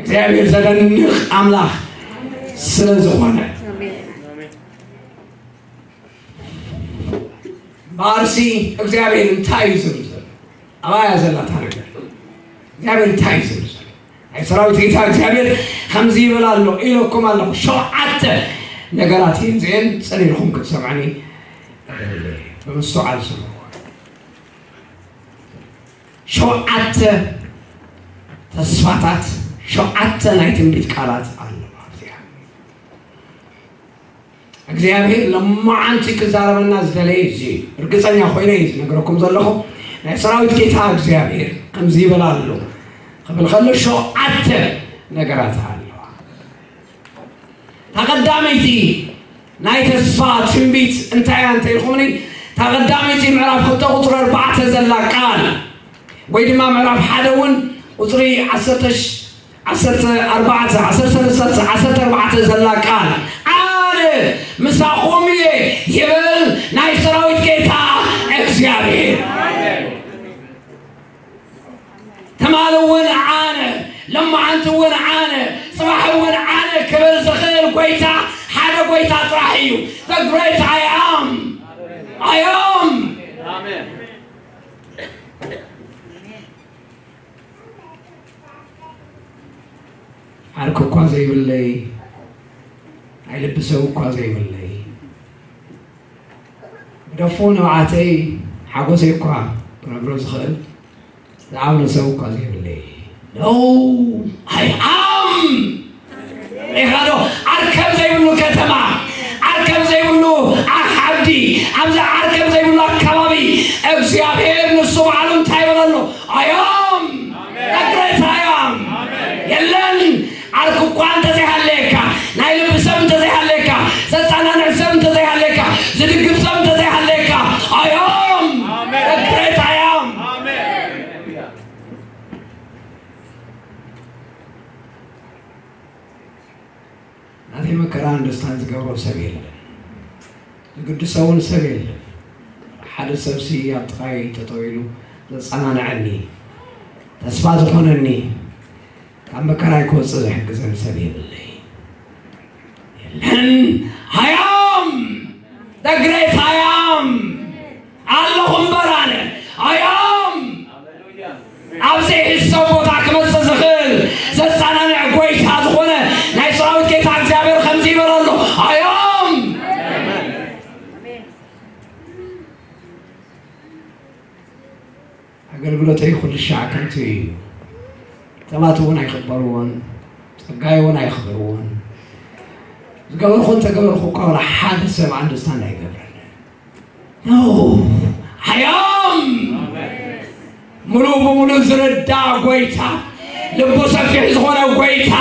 S2: እግዚአብሔር ዘደንቕ ኣምላኽ ስለ ዝኾነ በአርሲ እግዚአብሔርን ታይ አባ ያዘላት ነገር እግዚአብሔር ታይ ዘምዘም ጌታ እግዚአብሔር ከምዚ ይብል ኣሎ ኢለኩም ሸውዓተ ነገራት እየን እዚአን ፀኒልኩም ክትሰምዐኒ ብምስተውዓል ስለ ሸውዓተ ተስፋታት ሸውዓተ ናይ ትንቢት ቃላት ኣሎ እግዚኣብሔር ሎማዓንቲ ክዛረበና ዝደለየ እዚ እዩ እርግፀኛ ኮይነ እዩ ዝነገረኩም ዘለኹ ናይ ሰራዊት ጌታ እግዚኣብሔር ከምዚ ይበላ ኣሎ ክብል ከሎ ሸውዓተ ነገራት ኣለዋ ተቐዳመይቲ ናይ ተስፋ ትንቢት እንታይ እያ እንተይልኹምኒ ተቐዳመይቲ ምዕራፍ ክልተ ቁፅሪ ኣርባዕተ ዘላ ቃል ወይ ድማ ምዕራፍ ሓደ እውን ቁፅሪ ዓሰርተ ኣርባዕተ ዓሰርተ ሰለስተ ዓሰርተ ኣርባዕተ ዘላ ቃል ምሳ ቆምየ ይብል ናይ ሰራዊት ጌታ እግዚኣብሔር ተማል እውን ዓነ ለማዓንቲ እውን ዓነ ፅባሕ እውን ዓነ ክብል ዝኽእል ጎይታ ሓደ ጎይታ ጥራሕ እዩ ግሬት ኣይ ኣም ኣይ ኣም ዓርክ እኳ ዘይብለይ أي لبسوا كل ذي واللي رفون وعاتي حقوسي كوا برامبروز خل لعبنا سو كل ذي واللي نو أي أم إخادو أركب ذي واللو كتما أركب ذي واللو أحبدي أمزا أركب ذي واللو كمامي أبزي أبير نصو معلوم تايو لنو أيام መከራን ደስታን ዝገብሮ ሰብ የለን ዝግድሰውን ሰብ የለን ሓደ ሰብሲ ኣብ ጥቃይ ጠጠው ዘፀናንዐኒ ተስፋ ዝኾነኒ ካብ መከራይ ክወፅእ ዝሕግዘኒ ሰብ የብለይ የለን! ሃያም! ደግሬት ሃያም! ኣለኹ እምበር ኣነ ሃያም ኣብዚ ሕሰብ ቦታ ክመፅእ ዝኽእል ዘፀናንዕ ጎይታ ዝኾነ قلبلتي كل الشعك انتي ثلاثة وين يخبرون تقاي وين يخبرون قبل خو تقبل خو قال حادث سبع عند استنى قبل نو حيام ملوب ملزر الدع قويتا لبوسا في حزقنا قويتا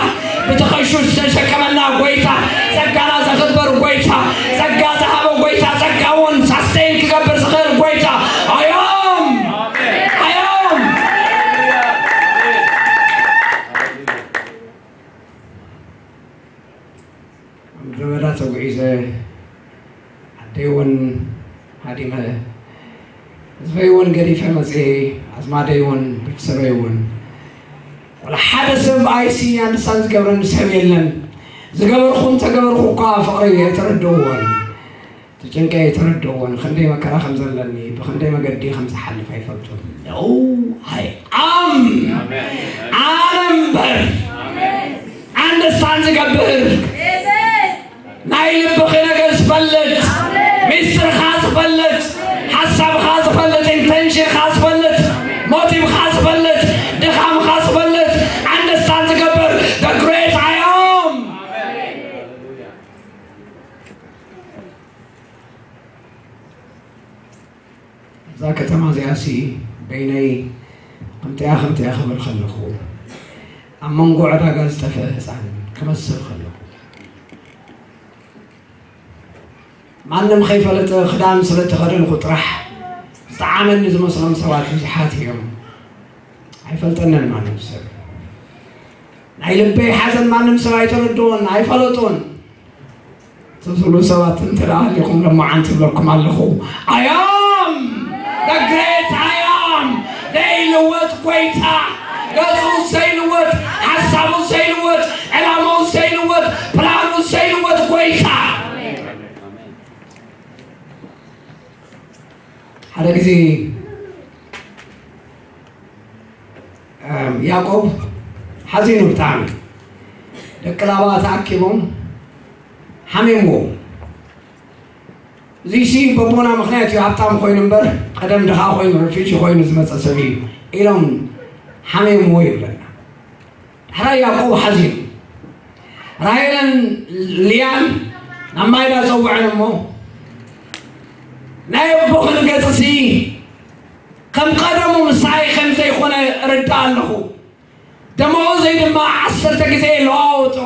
S2: بتخشوش تشكملنا قويتا سكنا زخدبر قويتا ኣደይ እውን ሃዲመ ህዝበይ እውን ገዲፈ መፅአ ኣዝማደይ እውን ቤተሰበይ እውን ወላ ሓደ ሰብ ኣይሲ ኣንሳ ዝገብረኒ ሰብ የለን ዝገበርኹም ተገበርኩ እኳ ፍቅሪ ኣይተረድእዎን ተጨንቀ ኣይተረድእዎን ክንደይ መከራ ከም ዘለኒ ብክንደይ መገዲ ከም ዝሓልፍ ኣይፈልጡን ው ኣይ ኣም ኣነ እምበር ኣንደስታን ዝገብር نايل بخينا جالس يجب ان يكون بلد حساب خاص بلد انتنشي خاص بلد موتيب خاص بلد دخام خاص بلد عند ستانز قبر the great I am. ذاك تمازي هسي بيني. قمت يا أخي قمت يا أخي بالخلق. أما يجب ان يكون كمسر خلق مالهم خايف على خدام سلة خدام خطرح تعامل نزم سلام سوات مزحاتهم هاي فلتنا ما نمسر هاي لبي حزن ما نمسر هاي تردون هاي فلتون تصلوا سوات انت لأهلكم لما عانت لكم ألخو I am the great I am they know what greater God will say the word has some will say the word and I will ሓደ ግዜ ያዕቆብ ሓዚኑ ብጣዕሚ ደቂ ላባ ተኣኪቦም ሓሚምዎ እዚ ሲ በቦና ምክንያት እዩ ሃብታም ኮይኑ እምበር ቀደም ድኻ ኮይኑ ርፊጂ ኮይኑ ዝመፀ ሰብ እዩ ኢሎም ሓሚምዎ ይብለና ድሕራይ ያዕቆብ ሓዚኑ ራሄለን ልያን ናብ ማይዳ ፀውዐን እሞ ናይ በኹሉ ገፅ ሲ ከም ቀደሙ ምስዓይ ከም ዘይኮነ ርዳእ ኣለኹ ደመወዘይ ድማ ዓሰርተ ግዜ ለዋወጡ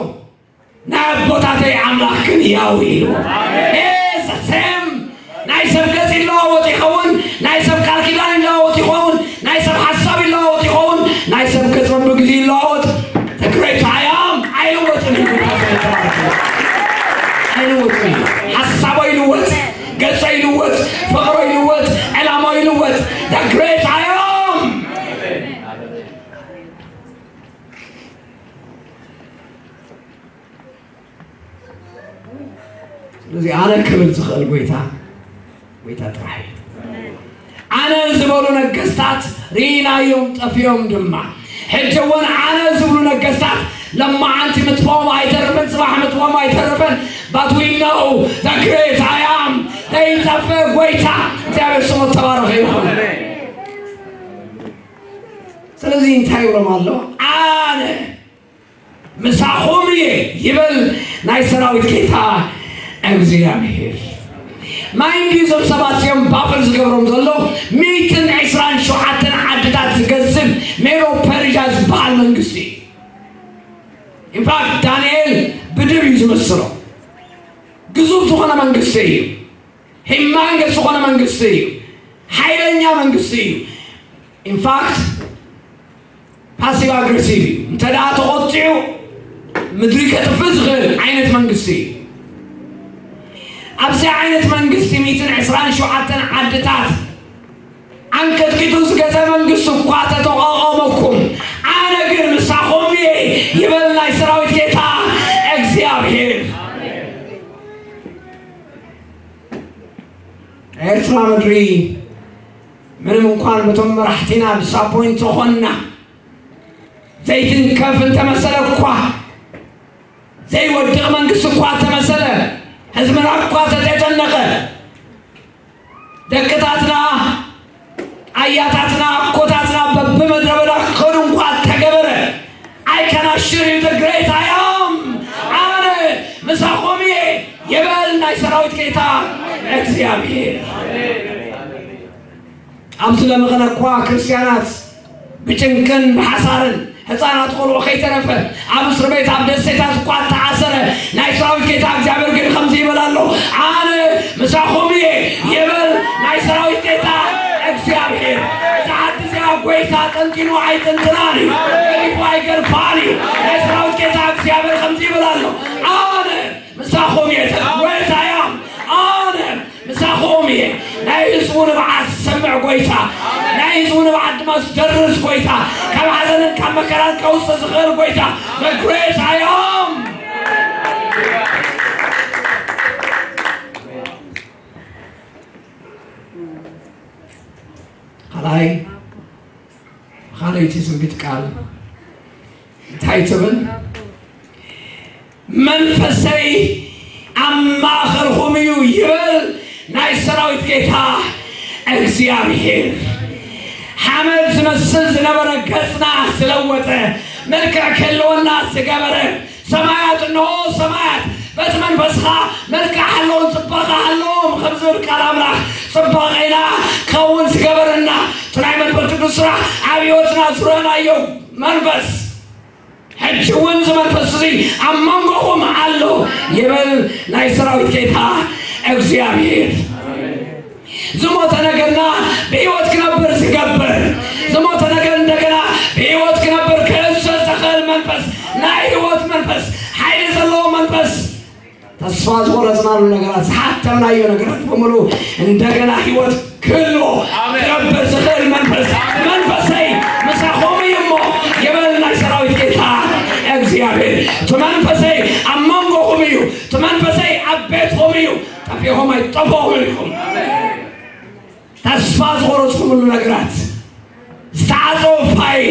S2: ናይ ኣቦታተይ ኣምላኽ ግን ያው ኢሉ ዘሰም ናይ ሰብ ገፅ ይለዋወጥ ይኸውን the great I am. Amen. ስለዚ ኣነ ክብል ዝኽእል ጎይታ ጎይታ ጥራሕ እዩ ኣነ ዝበሉ ነገስታት ርኢናዮም ጠፊዮም ድማ ሕጂ እውን ኣነ ዝብሉ ነገስታት ለማዓንቲ ምጥፎም ኣይተርፍን ፅባሕ ምጥፎም ኣይተርፍን ባት ዊ ኖው ዘ ግሬት ኣያም ተይታፈ ጎይታ እግዚአብሔር ስሙ ተባረከ ይሁን። ስለዚህ እንታይ ብሎማለሁ ኣነ ምሳኹም እየ ይብል ናይ ሰራዊት ጌታ እግዚኣብሔር ማይ እንግሊዞም ሰባት እዮም ባፈር ዝገብሮም ዘሎ ሚትን ዒስራን ሸውዓተን ዓድታት ዝገዝብ ሜሮ ፐርዣ ዝበሃል መንግስቲ እዩ ኢንፋክት ዳንኤል ብድብ እዩ ዝመስሎ ግዙፍ ዝኾነ መንግስቲ እዩ ሂማንገስ ዝኾነ መንግስቲ እዩ ሓይለኛ መንግስቲ እዩ ኢንፋክት ፓሲቭ ኣግሬሲቭ እዩ እንተ ደኣ ተቆጢዑ ምድሪ ከጥፍ ዝኽእል ዓይነት መንግስቲ እዩ ኣብዚ ዓይነት መንግስቲ ሚትን ዕስራን ሸውዓተን ዓድታት አንቀጥቂጡ ዝገዘ መንግስት እኳ ተተቋቋመኩም ኣነ ግን ምሳኹም እየ ይበል ናይ ሰራዊት ኤርትራ ምድሪ ምንም እንኳን በቶም መራሕቲና ዲስኣፖይንት ዝኾንና ዘይትንከፍ እንተመሰለ እኳ ዘይወድቕ መንግስት እኳ እንተመሰለ ህዝብና እኳ ተተጨነቀ ደቅታትና አያታትና አኮታትና በበምድረ በዳ ክኸዱ እንኳ ተገበረ። አይከናሽር ግሬት አያም! አነ ምሳቆም يبل نايسراويت كيتا اكسيابير عبد الله مغنى كوا كريستيانات بچنكن بحصارن حصانات قلو خيترفة عبد سربيت عبد السيتات كوا تعصر نايسراويت كيتا اكسيابير كن خمسي بلالو عان مساخومي يبل نايسراويت كيتا اكسيابير ويقولون أنهم يقولون أنهم يقولون أنهم يقولون أنهم يقولون أنهم مساخومية. تقويتا يا؟ آدم مساخومية. لا يزون بعد سمع قويتا لا يزون بعد ما تدرس قويتا كم حزن كم مكران كوسط صغير قويتا مقويتا يوم ካልኣይ ካልአይቲ ትንቢት ቃል እንታይ ትብል መንፈሰይ ኣብ ማእኸልኩም እዩ ይብል ናይ ሰራዊት ጌታ እግዚአብሔር። ሓመድ ዝመስል ዝነበረ ገፅና ዝለወጠ መልክዕ ክህልወና ዝገበረ ሰማያት እንሆ ሰማያት በቲ መንፈስኻ መልክዕ ሃለዎም ፅባቐ ሃለዎም ከም ቃል ኣምላኽ ፅባቐና ከውን ዝገበረና እቲ ናይ መንፈስ ቅዱስ ስራሕ ኣብ ዝረአናዮ መንፈስ እውን እዚ መንፈስ እዚ ኣብ መንጎኹም ኣሎ ይብል ናይ ሰራዊት ጌታ እግዚአብሔር። ዝሞተ ነገርና ብሂወት ክነብር ዝገብር ዝሞተ ነገር እንደገና ብሂወት ክነብር። ክእሰት ዝኽእል መንፈስ ናይ ሂወት መንፈስ ሓይሊ ዘለዎ መንፈስ። ተስፋ ዝቆረፅናሉ ነገራት? ዝሓተምናዮ ነገራት በሙሉ እንደገና ሂወት ክህልዎ ክነብር ዝኽእል መንፈስ እግዚአብሔር። ትመንፈሰይ አማንጎ ሆምዩ ትመንፈሰይ አቤት ሆምዩ ጠፊ ሆማይ ጠፎ ተስፋ ዝቆረፅኩም ሉ ነገራት። ዝተዓፀውፋይ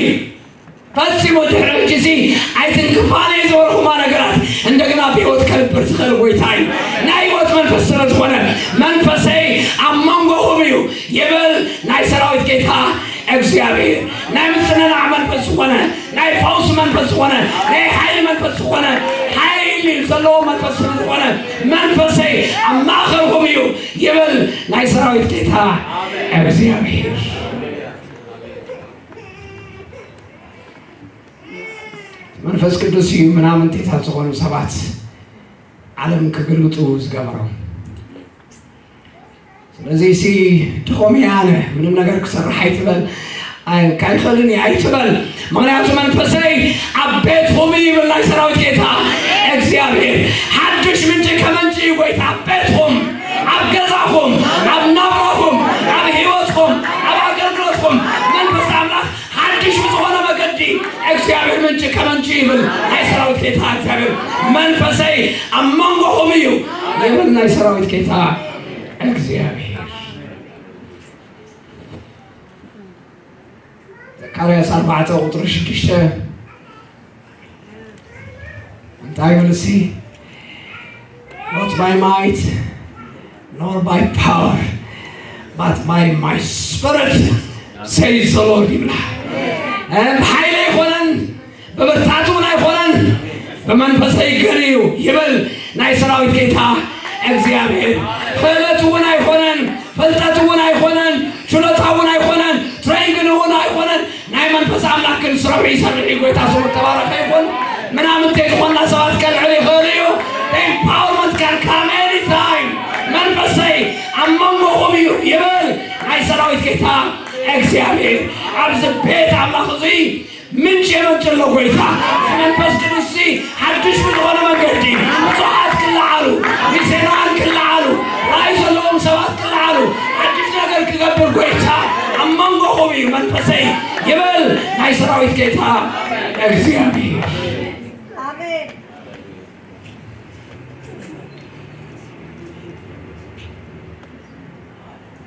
S2: ፈፂሞ ድሕሪ ጊዜ ኣይትንክፋነ ዝበልኩማ ነገራት። እንደገና ብሂወት ከልብር ዝኽእል ጎይታ እዩ ናይ ሂወት መንፈስ ስለ ዝኾነ መንፈሰይ ኣብ መንጎኹም እዩ ይብል ናይ ሰራዊት ጌታ እግዚአብሔር ናይ ምፅንናዕ መንፈስ ዝኾነ ናይ ፈውስ መንፈስ ዝኾነ ናይ ሓይሊ መንፈስ ዝኾነ ሓይሊ ዘለዎ መንፈስ ዝኾነ መንፈሰይ ኣብ ማእኸልኩም እዩ ይብል ናይ ሰራዊት ጌታ እግዚአብሔር መንፈስ ቅዱስ እዩ ምናምንቲታት ዝኾኑ ሰባት ዓለም ክግልጡ ዝገበሮም ስለዚ ድኾም እየ ኣነ ምንም ነገር ክሰርሕ ኣይትበል ካይኽእልን እየ ኣይትበል ምክንያቱ መንፈሰይ ኣብ ቤትኹም ይብል ናይ ሰራዊት ጌታ። እግዚኣብሔር ሓድሽ ምንጭ ከመንጭ ጎይታ ኣብ ቤትኹም ኣብ ገዛኹም ኣብ ናብራኹም ኣብ ሂወትኩም ኣብ ኣገልግሎትኩም መንፈስ ኣምላኽ ሓድሽ ብዝኾነ መገዲ። እግዚኣብሔር ምንጭ ከመንጭ ይብል። ናይ ሰራዊት ጌታ እግዚኣብሔር መንፈሰይ ኣብ መንጎኹም እዩ ይብል ናይ ሰራዊት ጌታ። እግዚአብሔር ዘካርያስ 4 ቁጥሪ 6 እንታይ ይብል እሲ ኖት ባይ ማይት ኖር ባይ ፓወር ባት ባይ ማይ ስፒሪት ሰይ ዘሎር ይብላ ብሓይለ ኣይኮነን ብብርታቱ እውን ኣይኮነን ብመንፈሰይ ግን እዩ ይብል ናይ ሰራዊት ጌታ እግዚአብሔር ክእለት እውን ኣይኮነን ፍልጠት እውን ኣይኮነን ችሎታ እውን ኣይኮነን منفس عملك كل سرعي سرعي قوي تاسو تبارك يقول من عمل تيز خلنا سوات كل علي خليو empowerment كان كام any time منفسي عم مو خميو يبل هاي سرعي كيتا اكسي عمير عبز بيت عم لخزي من شيء من جلو قويتا منفس كنسي حدش من غنم قردي صحات كل عالو ميسينان كل عالو رايز اللوم سوات كل عالو حدش نقل كقبر قويتا عم مو خميو منفسي ይብል ናይ ሰራዊት ጌታ! እግዚኣብሔር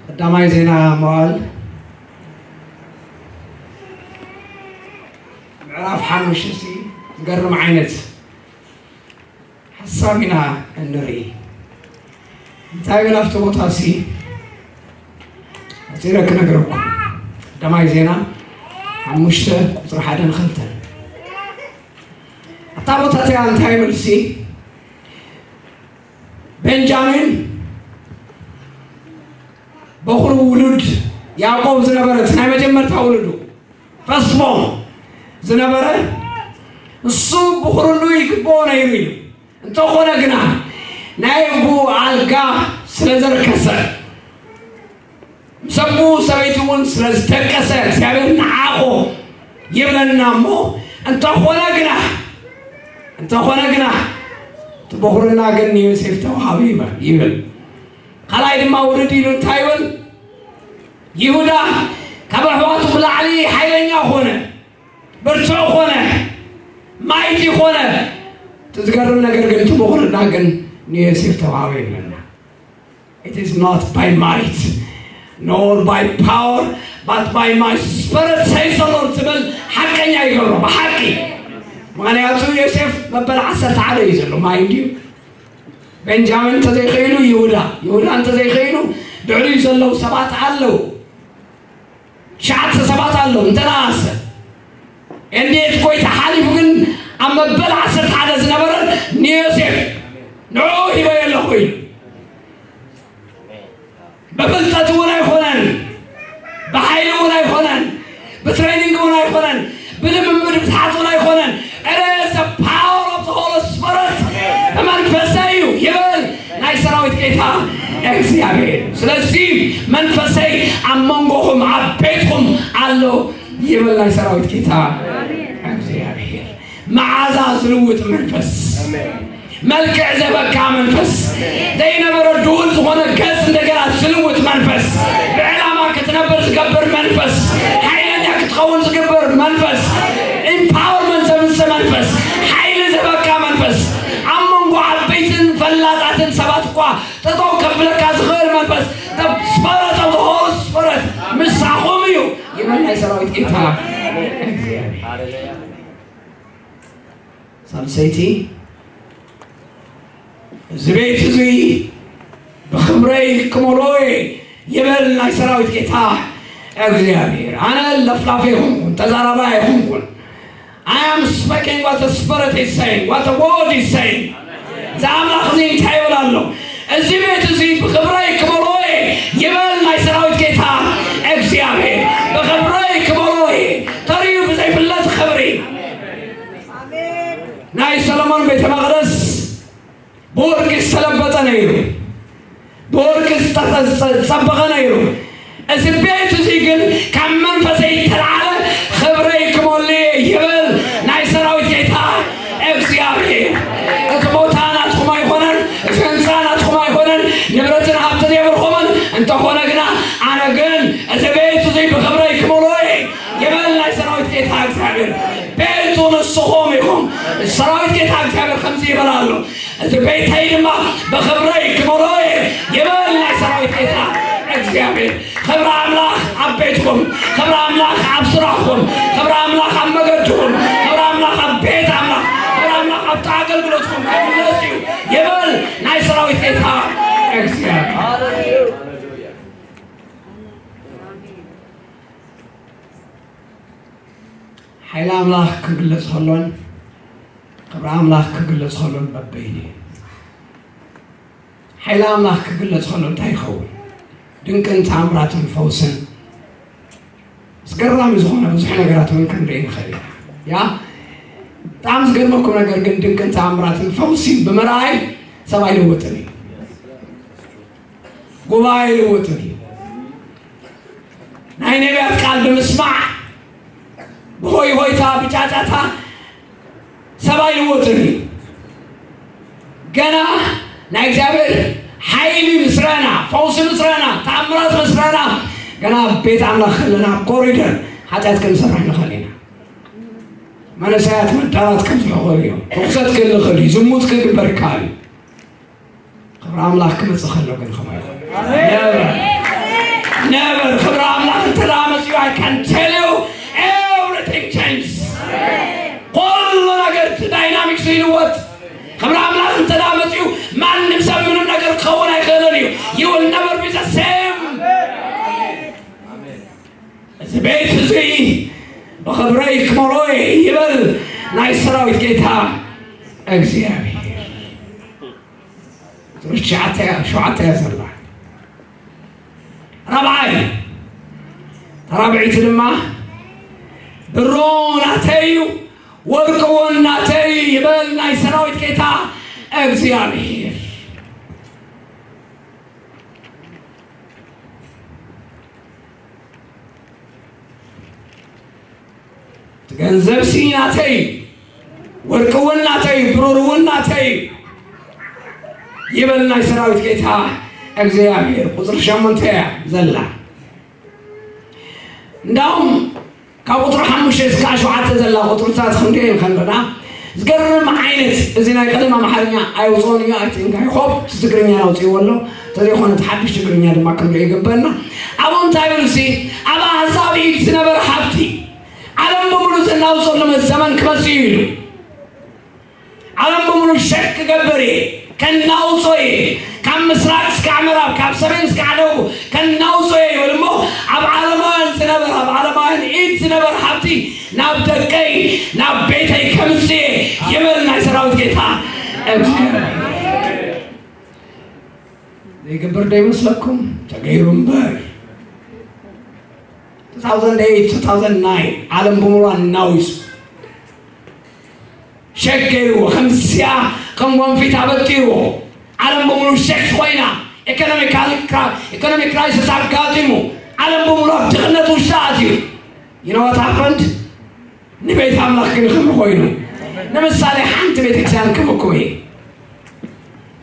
S2: ቀዳማይ ዜና መዋዕል ምዕራፍ ሓሙሽተ ዝገርም ዓይነት ሓሳብ ኢና እንርኢ። እንታይ ብል ኣብቲ ቦታ ሲ ኣፂረ ክነግረኩም ቀዳማይ ዜና ሓሙሽተ ቁፅሪ ሓደ ንክልተ ኣታ ቦታ እዚኣ እንታይ ይብል ሲ ቤንጃሚን በኩር ውሉድ ያዕቆብ ዝነበረ እቲ ናይ መጀመርታ ውሉዱ ፈስሞ ዝነበረ እሱ ብኩርሉ ይግብኦ ነይሩ እዩ እንተኾነ ግና ናይ ቡ ኣልጋ ስለ ዘርከሰ سمو سويتون سلزتكسر سيابير نعاقو يبلن نامو انتو خونا قنا انتو خونا قنا تبخرنا قنا يوسف تو حبيبة يبل خلاي دما وردي له تايول يهودا كبر حواته بلا علي حيلن يا خونا برتو خونا مايتي خونا تذكرنا قن قن تبخرنا قن يوسف تو حبيبا It is not by might. ኖር ባይ ፓወር ባት ባይ ማይ ስፐረት ሰይሰሎን ትብል ሓቀኛ እዩ ዘሎ ብሓቂ ምክንያቱ ዮሴፍ መበል ዓሰርተ ሓደ እዩ ዘሎ ማይ ድዩ ቤንጃሚን እንተዘይኽኢሉ ይሁዳ ይሁዳ እንተዘይኽኢሉ ድዕሪዩ ዘለዉ ሰባት ኣለዉ ሸዓተ ሰባት ኣለዉ እንተነኣሰ እንዴት ኮይታ ሓሊፉ ግን ኣብ መበል ዓሰርተ ሓደ ዝነበረ ንዮሴፍ ንዕኡ ሂበየ ኣለኹ እዩ በመልጣት ሆና ይሆናል፣ በኃይል ሆና ይሆናል፣ በትሬኒንግ ሆና ይሆናል፣ በልምምድ ብትሃት ሆና ይሆናል። ፓወር ኦፍ ሆሎ ስፐረት በመንፈሳዩ ይበል ናይ ሰራዊት ጌታ እግዚአብሔር። ስለዚህ መንፈሳይ አመንጎኹም ኣብ ቤትኹም ይበል ናይ ሰራዊት ጌታ እግዚአብሔር። መዓዛ ዝልውጥ መንፈስ መልክዕ ዘበካ መንፈስ ዘይነበረ ድውል ዝኾነ ገጽ ዝልውጥ መንፈስ ብዕላማ ክትነብር ዝገብር መንፈስ ሓይለኛ ክትኸውን ዝግብር መንፈስ ኢምፓወርመንት ዘምፅእ መንፈስ ሓይሊ ዝበካ መንፈስ ኣብ መንጎ ዓበይትን ፈላጣትን ሰባት እኳ ጠጠው ከብለካ ዝኽእል መንፈስ ስፈረት ኣዝሆ ስፈረት ምሳኹም እዩ ይብል ናይ ሰራዊት ጌታ ሳልሰይቲ እዚ ቤት እዙይ بخمري كمولوي يبل ناي سراويت كيتا اغزيابير أنا لفلافي هون تزارا باي هون I am speaking what the spirit is saying what the word is saying. زعما خزين تايولالو ازي بيت ازي بخمري كمولوي يبل ناي سراويت كيتا اغزيابير بخمري كمولوي تريو بزي بلات خبري ناي سلمان مغرس بورك السلام بطنيرو بورك سبغنا يرو أسبيع تزيقل كم منفسي تلعب ቤቱ ንስኹም ኢኹም ሰራዊት ጌታ እግዚአብሔር ከምዚ ኣሎ እዚ ቤተይ ድማ ብክብረይ ክመሎይ ይብል ናይ ሰራዊት ጌታ እግዚአብሔር። ክብሪ ኣምላኽ ኣብ ቤትኩም ክብሪ ኣምላኽ ኣብ ስራሕኩም ክብሪ ኣምላኽ ኣብ መገድኩም ክብሪ ኣምላኽ ኣብ ቤት ኣምላኽ ክብሪ ኣምላኽ ኣብቲ ኣገልግሎትኩም ክምለስ እዩ ይብል ናይ ሰራዊት ጌታ እግዚአብሔር ሓይሊ ኣምላኽ ክግለፅ ከሎን ክብሪ ኣምላኽ ክግለፅ ከሎን በበይኒ ሓይሊ ኣምላኽ ክግለፅ ከሎ እንታይ ይኸውን ድንቅን ተኣምራትን ፈውስን። ዝገራሚ ዝኾነ ብዙሕ ነገራት እውን ክንርኢ ንኽእል ያ ብጣዕሚ ዝገርመኩም ነገር ግን ድንቅን ተኣምራትን ፈውሲ ብምርኣይ ሰብ ኣይልውጥን እዩ። ጉባኤ ኣይልውጥን እዩ። ናይ ነቢያት ቃል ብምስማዕ ብሆይ ሆይታ ብጫጫታ ሰብኣይ ልወጥር ገና ናይ እግዚኣብሔር ሓይሊ ምስረና ፈውሲ ምስረና ተኣምራት ምስረና ገና ቤት ኣምላኽ ከለና ኮሪደር ሓጢኣት ክንሰርሕ ንኽእል ኢና መነሳያት መዳራት ከም ዝሕኽእሉ እዮም ርክሰት ክንኽእል እዩ ዝሙት ክግበር ይከኣል እዩ ክብሪ ኣምላኽ ክመፅእ ከሎ ግን ከማ ነበር ነበር ክብሪ ኣምላኽ እንተዳ መፅኡ ኣይካን ቴልዩ ميكسين وات كبر عملاس انت دامتيو ما نمسا منو نقر قوانا يخيلنيو يو النبر بيزا سيم از بيت زي بخبري كمروي يبل ناي سراويت كيتا اكزي ابي شعاتي شعاتي يا سلام ربعي ربعي تلمه برون اتيو ወርቅዎና ተይ ይበልና የሰራዊት ጌታ እግዚአብሔር። ገንዘብ ሲኛ ተይ ወርቅውና ተይ ብሩርውና ይበልና የሰራዊት ጌታ እግዚአብሔር። ቁጥር ሸምንተ ዘላ። እንዳውም ካብ ቁፅሪ ሓሙሽተ እስካብ ሸውዓተ ዘላ ቁፅርታት ክንሪኦ ከለና ዝገርም ዓይነት እዚ ናይ ቀደም ኣምሓርኛ ኣይውፅኦን እዩ ኣይቲንክ ኣይሆፕ ትግርኛ ናውፅእዎ ኣሎ። ተዘይኮነ ትግርኛ ድማ ክንሪኦ ይግበአና? ኣብኡ እንታይ ሲ ኣብ ኣሕዛብ ኢድ ዝነበረ ሃብቲ ዓለም በሙሉ ዝናውፀሉ ዘመን ክመፅእ ኢሉ። ዓለም በሙሉ ሸክ ክገብር እየ ከናውፆ እየ ካብ ምስራቅ ምዕራብ ካብ ሰሜን ደቡብ ከናውፆ እየ ይብል እሞ ዓለማውያን ዝነበረ ኣብ ዓለማውያን ኢድ ዝነበረ ሃብቲ ናብ ደቀይ ናብ ቤተይ ከምፅእ ይብል ናይ ሰራዊት ጌታ ዘይግብር ዶ ይመስለኩም ተገይሩ እምበር። 2008 2009 ዓለም ብምሉእ ኣናዊሱ شكيو خمسيا كمون في تابتيو على مملو شيخ خوينا ايكونوميك كرا ايكونوميك كرايسيس ارغاتيمو على مملو تغنتو شاتي يو نو وات هابند ني بيت أملاك كن خم خوينو. نمصالي حنت بيت كسان كمكوي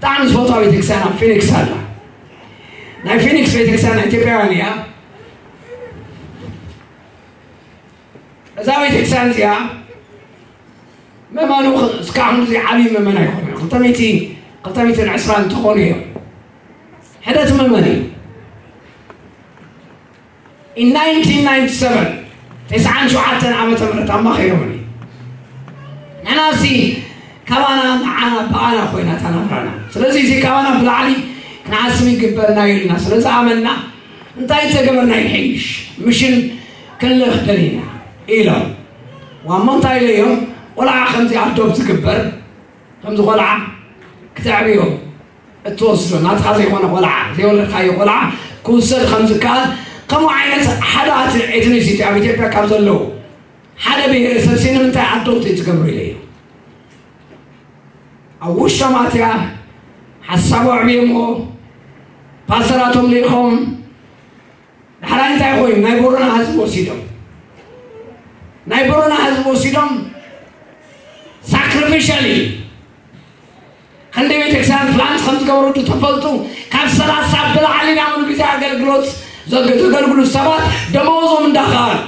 S2: تعال نسوتو بيت كسان فينيكس هلا. ناي فينيكس بيت كسان اتيبيانيا إذا بيت كسان زيها መማኑ ክሳብ ከምዚ ዓብዪ መመን ኣይኮነ ክልተ ሚእቲ ክልተ ሚእትን ዕስራን እንትኾኑ እዮም ሕደት መመን እዩ ኢን 1997 تسعان شعاتن عام تمرت أما خيروني أنا سي كوانا معانا بقانا خوينا تانا تنمرنا سلازي زي كوانا بالعلي نعاسمي قبلنا يلنا. سلازي عملنا انت ايتا قبلنا يحيش. مشن كل اختلينا إلو وأما انت إليهم ولا خمسة عدوب تكبر. خمسة ولا كتعبيهم التوسط ما تخزي خونا ولا زي ولا خايو ولا كوسر خمسة كال كم عينت حدا عتني زي تعبي تبقى كم زلو. حدا بيهر سبسين من تاع عدوب تكبر لي أوش ما تيا حسب عبيمو فسراتهم ليهم حرانتا يقول نايبورنا هزمو سيدم. نايبورنا هزمو سيدم. ኣርቲፊሻሊ ክንደይ ቤተክርስትያን ፕላንት ከም ዝገበሩ ተፈልጡ ካብ ሰላሳ ብላዕሊ ናብ ግዜ ኣገልግሎት ዘገልግሉ ሰባት ደመወዞም እንዳኸባን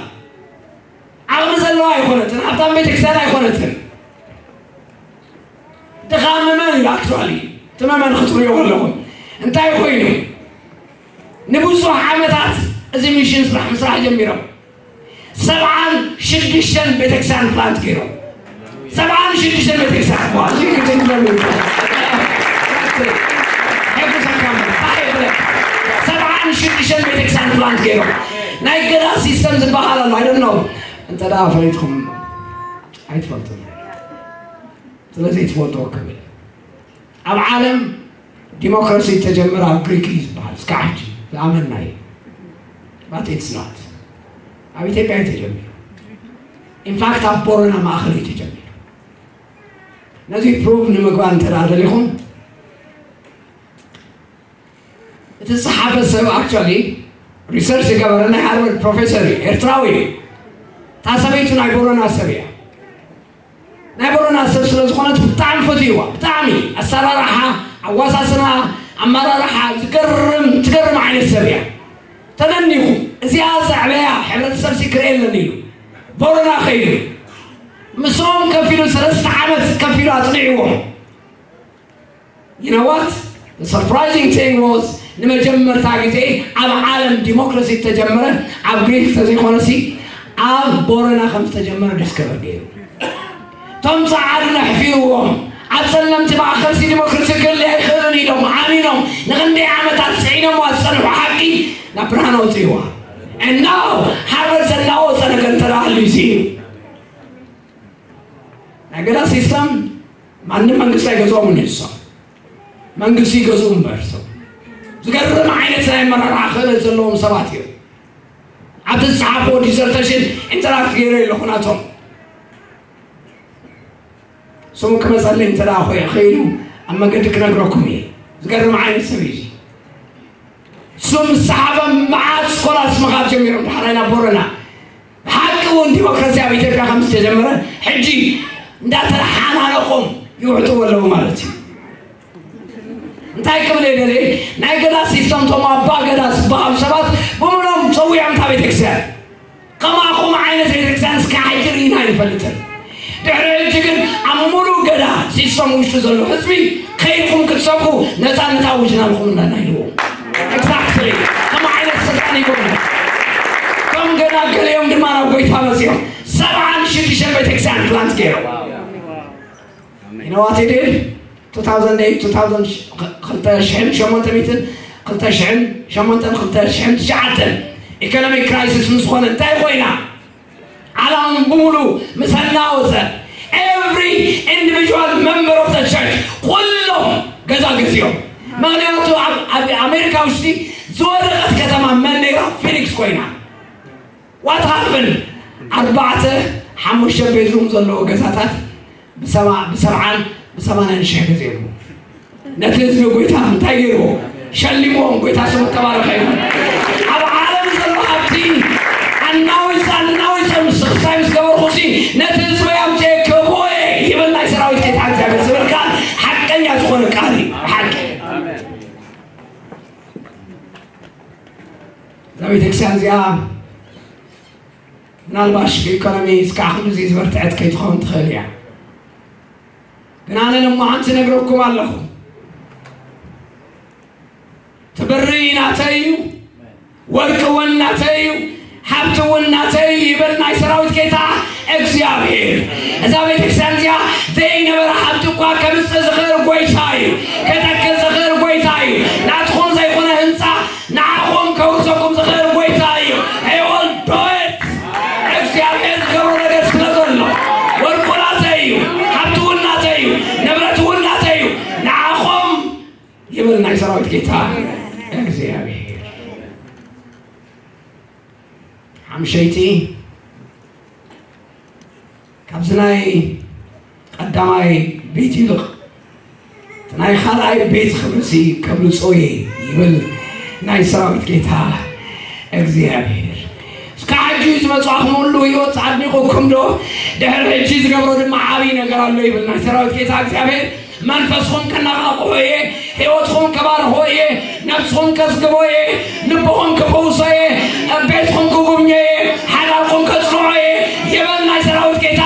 S2: ዓቕሚ ዘለዋ ኣይኮነትን ኣብታም ቤተክርስትያን ኣይኮነትን ድኻ መመን እዩ ኣክቱዋሊ እቲ መመን ክትርእዮ ከለኹም እንታይ ኮይኑ ንብዙሕ ዓመታት እዚ ሚሽን ስራሕ ምስራሕ ጀሚሮም ሰብዓን ሽዱሽተን ቤተክርስትያን ፕላንት ገይሮም Zal ik je iets anders vragen? Ik zal het land geven. Nee, ik ga dat systeem verbannen. I don't know. En daar afhijt van. Hij vond het. Dat is iets wat door kan. De hele democratie in Zuid-Afrika is vals. Klaar? Jammer niet. But it's not. Hij heeft het erom. In feite is het voor eenmaal achter je. نزي بروف نمكوان ترى تليخون الصحافة سو actually research كبار أنا هارفرد بروفيسور إرتراوي تاسبي تنا يبورون أسبيا نبورون أسب سلوز خونات بتعم فتيوا بتعمي السرا راحة عواز أسنا عمارة راحة تكرم تكرم عن أسبيا تنني زيادة عليها حبرت سرسي كريل لنيو بورنا خير مسرون كفيلو سلسة عمس كفيلو أطلعيوه You know what? The surprising thing was لما جمر تاقيتي عب عالم ديموكراسي تجمرة عب غريف تزيقونسي عب بورنا خمس تجمرة ديسكبر ديو تمسع عدنا حفيوهم عب سلم تبع خرسي ديموكراسي كل اللي هيخلوني لهم عامينهم. نغندي عامة تسعينهم واسنوا حقي نبرانو تيوه And now, Harvard said, no, son, I can't tell you, see. ነገዳ ሲስተም ማንም መንግስት አይገዛውም ነው ይሳ መንግስት ይገዙ እምበር ሰብ ዝገርም ዓይነት ናይ መራርዓ ክእለት ዘለዎም ሰባት እዮም ኣብቲ ዝፀሓፎ ዲሰርተሽን ኢንተራክት ገይረ ኣለኹ ናቶም ስሙ ክመፀለይ እንተ ደኣ ኮየ ከይሉ ኣብ መንገዲ ክነግረኩም እየ ዝገርም ዓይነት ሰብ እዩ ስም ሰሓበ መዓት ስኮላት ምኻብ ጀሚሮም ዳሓናይና ቦረና ብሓቂ እውን ዲሞክራሲ ኣብ ኢትዮጵያ ከም ዝተጀመረ ሕጂ እንዳተረሓናለኹም ይውዕጥዎ ማለት እዩ እንታይ ክብል ገለ ናይ ገዳ ሲስተም ቶም ኣባ ገዳ ዝበሃሉ ሰባት ብምሎም ፀዊዖም እታ ቤተክርስትያን ከምኣኹም ዓይነት ቤተክርስትያን እስካብ ሕጂ ርኢና ይፈልጥን ድሕሪ ሕጂ ግን ኣብ ሙሉእ ገዳ ሲስተም ውሽጡ ዘሎ ህዝቢ ከይድኩም ክትሰብኩ ነፃነት ኣውጅና ኣለኹም እናና ኢልዎ ኤግዛክትሊ ከም ዓይነት ስልጣን ይኮኑ ከም ገዳ ገለዮም ድማ ናብ ጎይታ መፅኦም ሰብዓን ሽዱሽተ ቤተክርስትያን ፕላንት ገይሮም نواتدين 2000 ኢኮኖሚክ ክራይሲስ ምስ ኮነ እንታይ ኮይና ዓለም ብምሉ ምስ እናወፀ ኤቭሪ ኢንዲቪዥዋል መምበር ኦፍ ዘ ቸርች ኩሎም ገዛ ገዚኦም ምክንያቱ ኣብ ኣሜሪካ ውሽጢ ዝወደቐት ከተማ መን ነይራ ፊኒክስ ኮይና ዋት ሃፕን ኣርባዕተ ሓሙሽተ ቤድሩም ዘለዎ ገዛታት بسبع بسبع بسبع نشهد زيرو نتيجة قويتا تايرو شلموهم قويتا سمو تبارك أيضا أبا عالم سلم حبتي أنوي سال نوي سأل مستخصائي مستقبل خوشي نتيجة سمو يمجي كبوي. يبن لاي سراوي تيت عن جابر سبر كان حقا يزخون كاري حقا. زاوي تكسان زيا نالباش في إيكونومي سكاخن زيز برتعت كيتخون تخليا يعني. ገናንንማ አንተ ነግረኩማለሁ ትብሪናተዩ ወርቅ ወናተዩ ሀብት ወናተዩ ይበልና የሰራዊት ጌታ እግዚአብሔር እዛ ቤተክርስቲያን እዚያ ዘይ ነበረ ሀብት እኳ ከምፅ ዝኽር ጎይታ እዩ ከጠቅል ዝኽር ጎይታ እዩ ናቱ ጌታ እግዚአብሔር ሓምሸይቲ ካብዚ ናይ ቀዳማይ ቤት ይልቕ እቲ ናይ ካልኣይ ቤት ክብሪ እዚ ከብልፆ እየ ይብል ናይ ሰራዊት ጌታ እግዚኣብሔር እስካብ ሕጂ ዝመፅኹም ኩሉ ሂወት ኣድኒቑኩም ዶ ድሕሪ ሕጂ ዝገብሮ ድማ ዓብዪ ነገር ኣሎ ይብል ናይ ሰራዊት ጌታ እግዚኣብሔር መንፈስ ሆንክ ነቃቅ ሆዬ ሕይወት ሆንክ ባር ሆዬ ነፍስ ሆንክ ዝግቦዬ ልብ ሆንክ ፈውሶዬ ቤት ሆንክ ጉብኜዬ ኃይላት ሆንክ ጽኖዬ የበላይ ሰራዊት ጌታ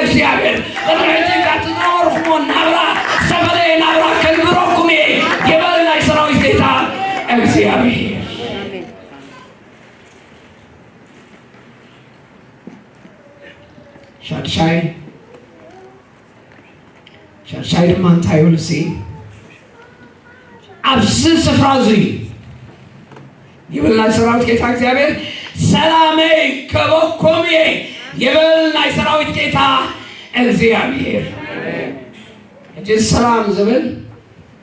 S2: እግዚአብሔር ቅድመቲ ካትናወርኩሞ ናብራ ሰፈሬ ናብራ ከልብሮኩሜ የበላይ ሰራዊት ጌታ እግዚአብሔር። ሻድሻይ شايف ما انت يقول سي افسن سفرازي. يقول لا سراوت كيتا اكزابير سلامي كبوكومي. يقول لا سراوت كيتا اكزابير أجي السلام زبل.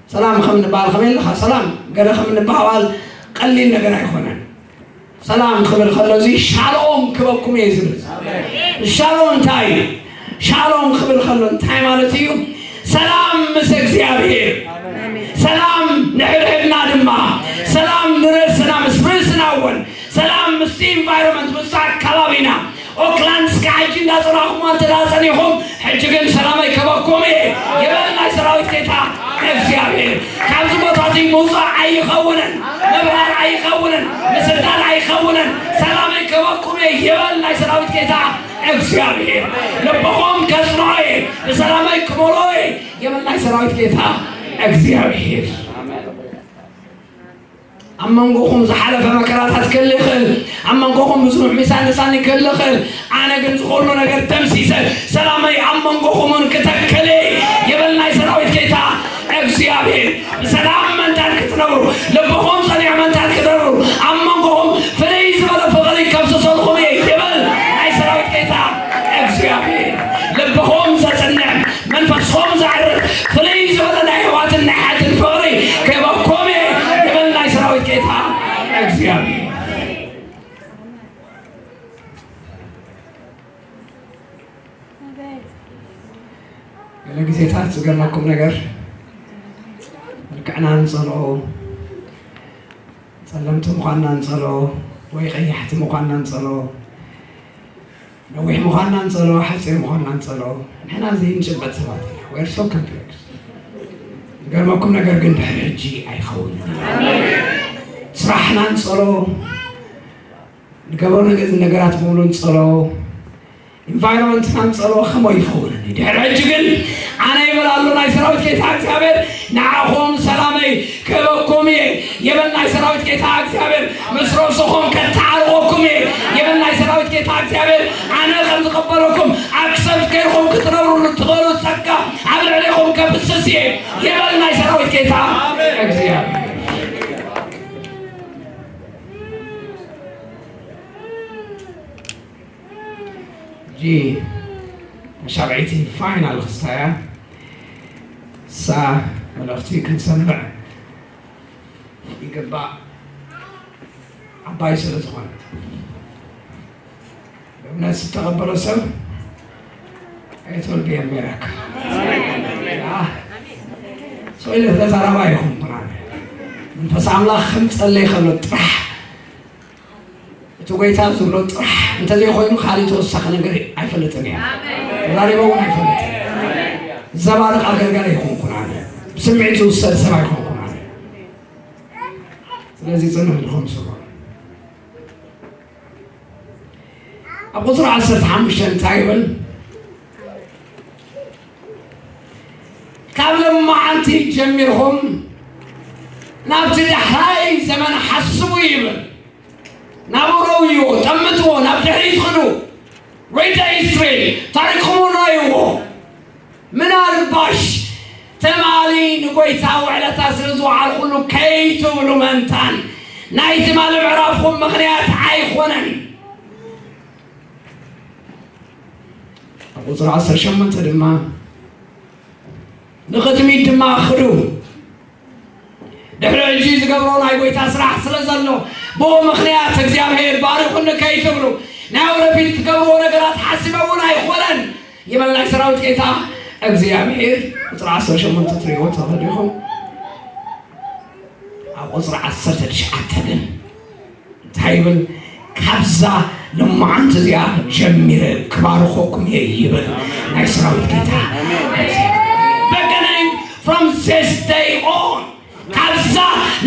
S2: سلام خم نبال خمين لخا سلام. قد خم نبال قلين نقرأ يخونا سلام خبر خلوزي. شالوم كبوكومي زبل. شالوم تاي. شالوم خبر خلوزي. تاي مالتيو. سلام مسكسي أبير سلام نحرهبنا دماء سلام نرسنا مسفرسنا ون سلام مسي انفيرومنت مسار كلابينا أوكلاند سكاي جين دا سرا خمان تراساني هم حجبين سلام اي كبا كومي يبالنا سراوي تيتا نفسي أبير كامس بطاتي موسى اي خونن نبرار اي خونن مسردار اي خونن سلام اي كبا كومي يبالنا سراوي تيتا እግዚአብሔር ልብኹም ገዝኖይ ንሰላመይ ክመሎይ የመላይ ሰራዊት ጌታ እግዚአብሔር ኣብ መንጎኹም ዝሓለፈ መከራታት ክልኽእል ኣብ መንጎኹም ብዙሕ ሚሳን ልሳኒ ክልኽእል ኣነ ግን ዝኮኑ ነገር ተምሲሰ ሰላመይ ኣብ መንጎኹምን ክተክል የበል ናይ ሰራዊት ጌታ እግዚአብሔር ብሰላም መንታት ክትነብሩ ልብኹም ፀኒዕ መንታት ክትነብሩ ኣብ መንጎ ጌታ ዝገርመኩም ነገር መልክዕና ንፀልኦ ፀለምቲ ምዃንና ንፀልኦ ወይ ቀያሕቲ ምዃንና ንፀልኦ ነዊሕ ምዃንና ንፀልኦ ሓፂር ምዃንና ንፀልኦ ንሕና ዘይንጭበጥ ሰባት ኢና ወርሶ ኮምፕሌክስ ዝገርመኩም ነገር ግን ድሕሪ ሕጂ ኣይኸውን ስራሕና ንፀልኦ ንገበሩ ነገራት ምብሉ ንፀልኦ ኢንቫይሮመንትና ንፀልኦ ከመይ ይኸውን? ድሕሪ ሕጂ ግን ኣነ ኣሎ ናይ ሰራዊት ጌታ እግዚኣብሔር ንዓኹም ሰላመይ ክህበኩም እየ ይብል ናይ ሰራዊት ጌታ እግዚኣብሔር ምስ ርእስኹም ከተዓርቆኩም እየ። ይብል ናይ ሰራዊት ጌታ እግዚኣብሔር ኣነ ከም ዝቐበለኩም ኣክሰብት ገይርኩም ክትነብሩሉ ትኽእሉ ፀጋ ኣብ ልዕሊኹም ከፍስስ እየ። ይብል ናይ ሰራዊት ጌታ እግዚኣብሔር de Shabbatin final sa sa malachti kansanba igaba abai sel zwan بالناس تقبلوا سب ايتول بي أمريكا سو إلى ثلاثة روايهم من فس عملاخ خمس اللي خلو طرح تقولي تاس ولا أنت زي خويم خالي توس سخن غير عفلتني يا لاري بقول عفلت زمان أكل قال يكون كنا سمعت وس سمع يكون كنا لازم تنهي الخمس سبعة أبو سرعة سرت حمشان تايبل قبل ما أنتي جميعهم نبتدي هاي زمان حسوا يبل ናብረውይዎ ጠምትዎ ናብ ድሕሪት ክዱ ጎይታ ኢስራኤል ታሪክኹም ራእይዎ ምናልባሽ ተማሊ ንጎይታ ውዕለታ ስለ ዝወዓል ኩሉ ከይትብሉ መንታን ናይ ትማሊ ምዕራፍኩም ምክንያት ኣይኮነን ቁፅሪ 18 ድማ ንቅድሚት ድማ ክዱ ድሕሪ ዕጂ ዝገብሮ ናይ ጎይታ ስራሕ ስለ ዘሎ بو مخنيات اغزابير باروخن كيفبرو ناورا في تقبو نغرات حسبو ناي خولن يبلنا سراوت كيتا اغزابير تراسو شمن تتريو تفديهم اوزر عصر تشعت دن تايبل كبزا لما انت زيا جميل كبار خوكم يبل ناي سراوت كيتا بكنين from this day on ከዛ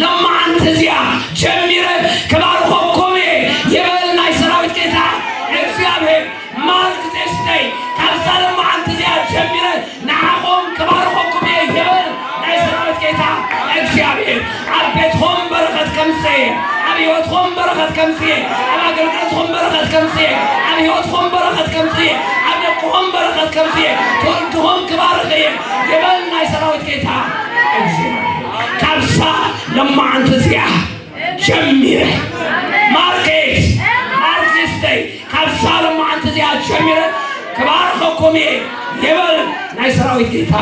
S2: ለማ አንተ እዚያ ጀሚረ ከባል ኮኮሜ የበልናይ ሰራዊት ጌታ እግዚአብሔር ማልክ ዘስተይ ከዛ ለማ እዚያ ጀሚረ ናቆም ከባል ኮኮሜ የበል ናይ ጌታ እግዚአብሔር። ኣብ ቤትሆም በረኸት ከምፅየ ኣብ ሂወትሆም በረኸት ከምፅየ ኣብ ኣገልግሎትሆም በረኸት ከምፅየ ኣብ ሂወትሆም በረኸት ከምፅየ ኣብ ደቅሆም በረኸት ጌታ እግዚአብሔር። ካርሳ ለማአንተ ጀሚረ ማርኬት አርቲስተይ ካርሳ ለማአንተ ጀሚረ ክባርከ ኮሜ ናይ ሰራዊት ጌታ።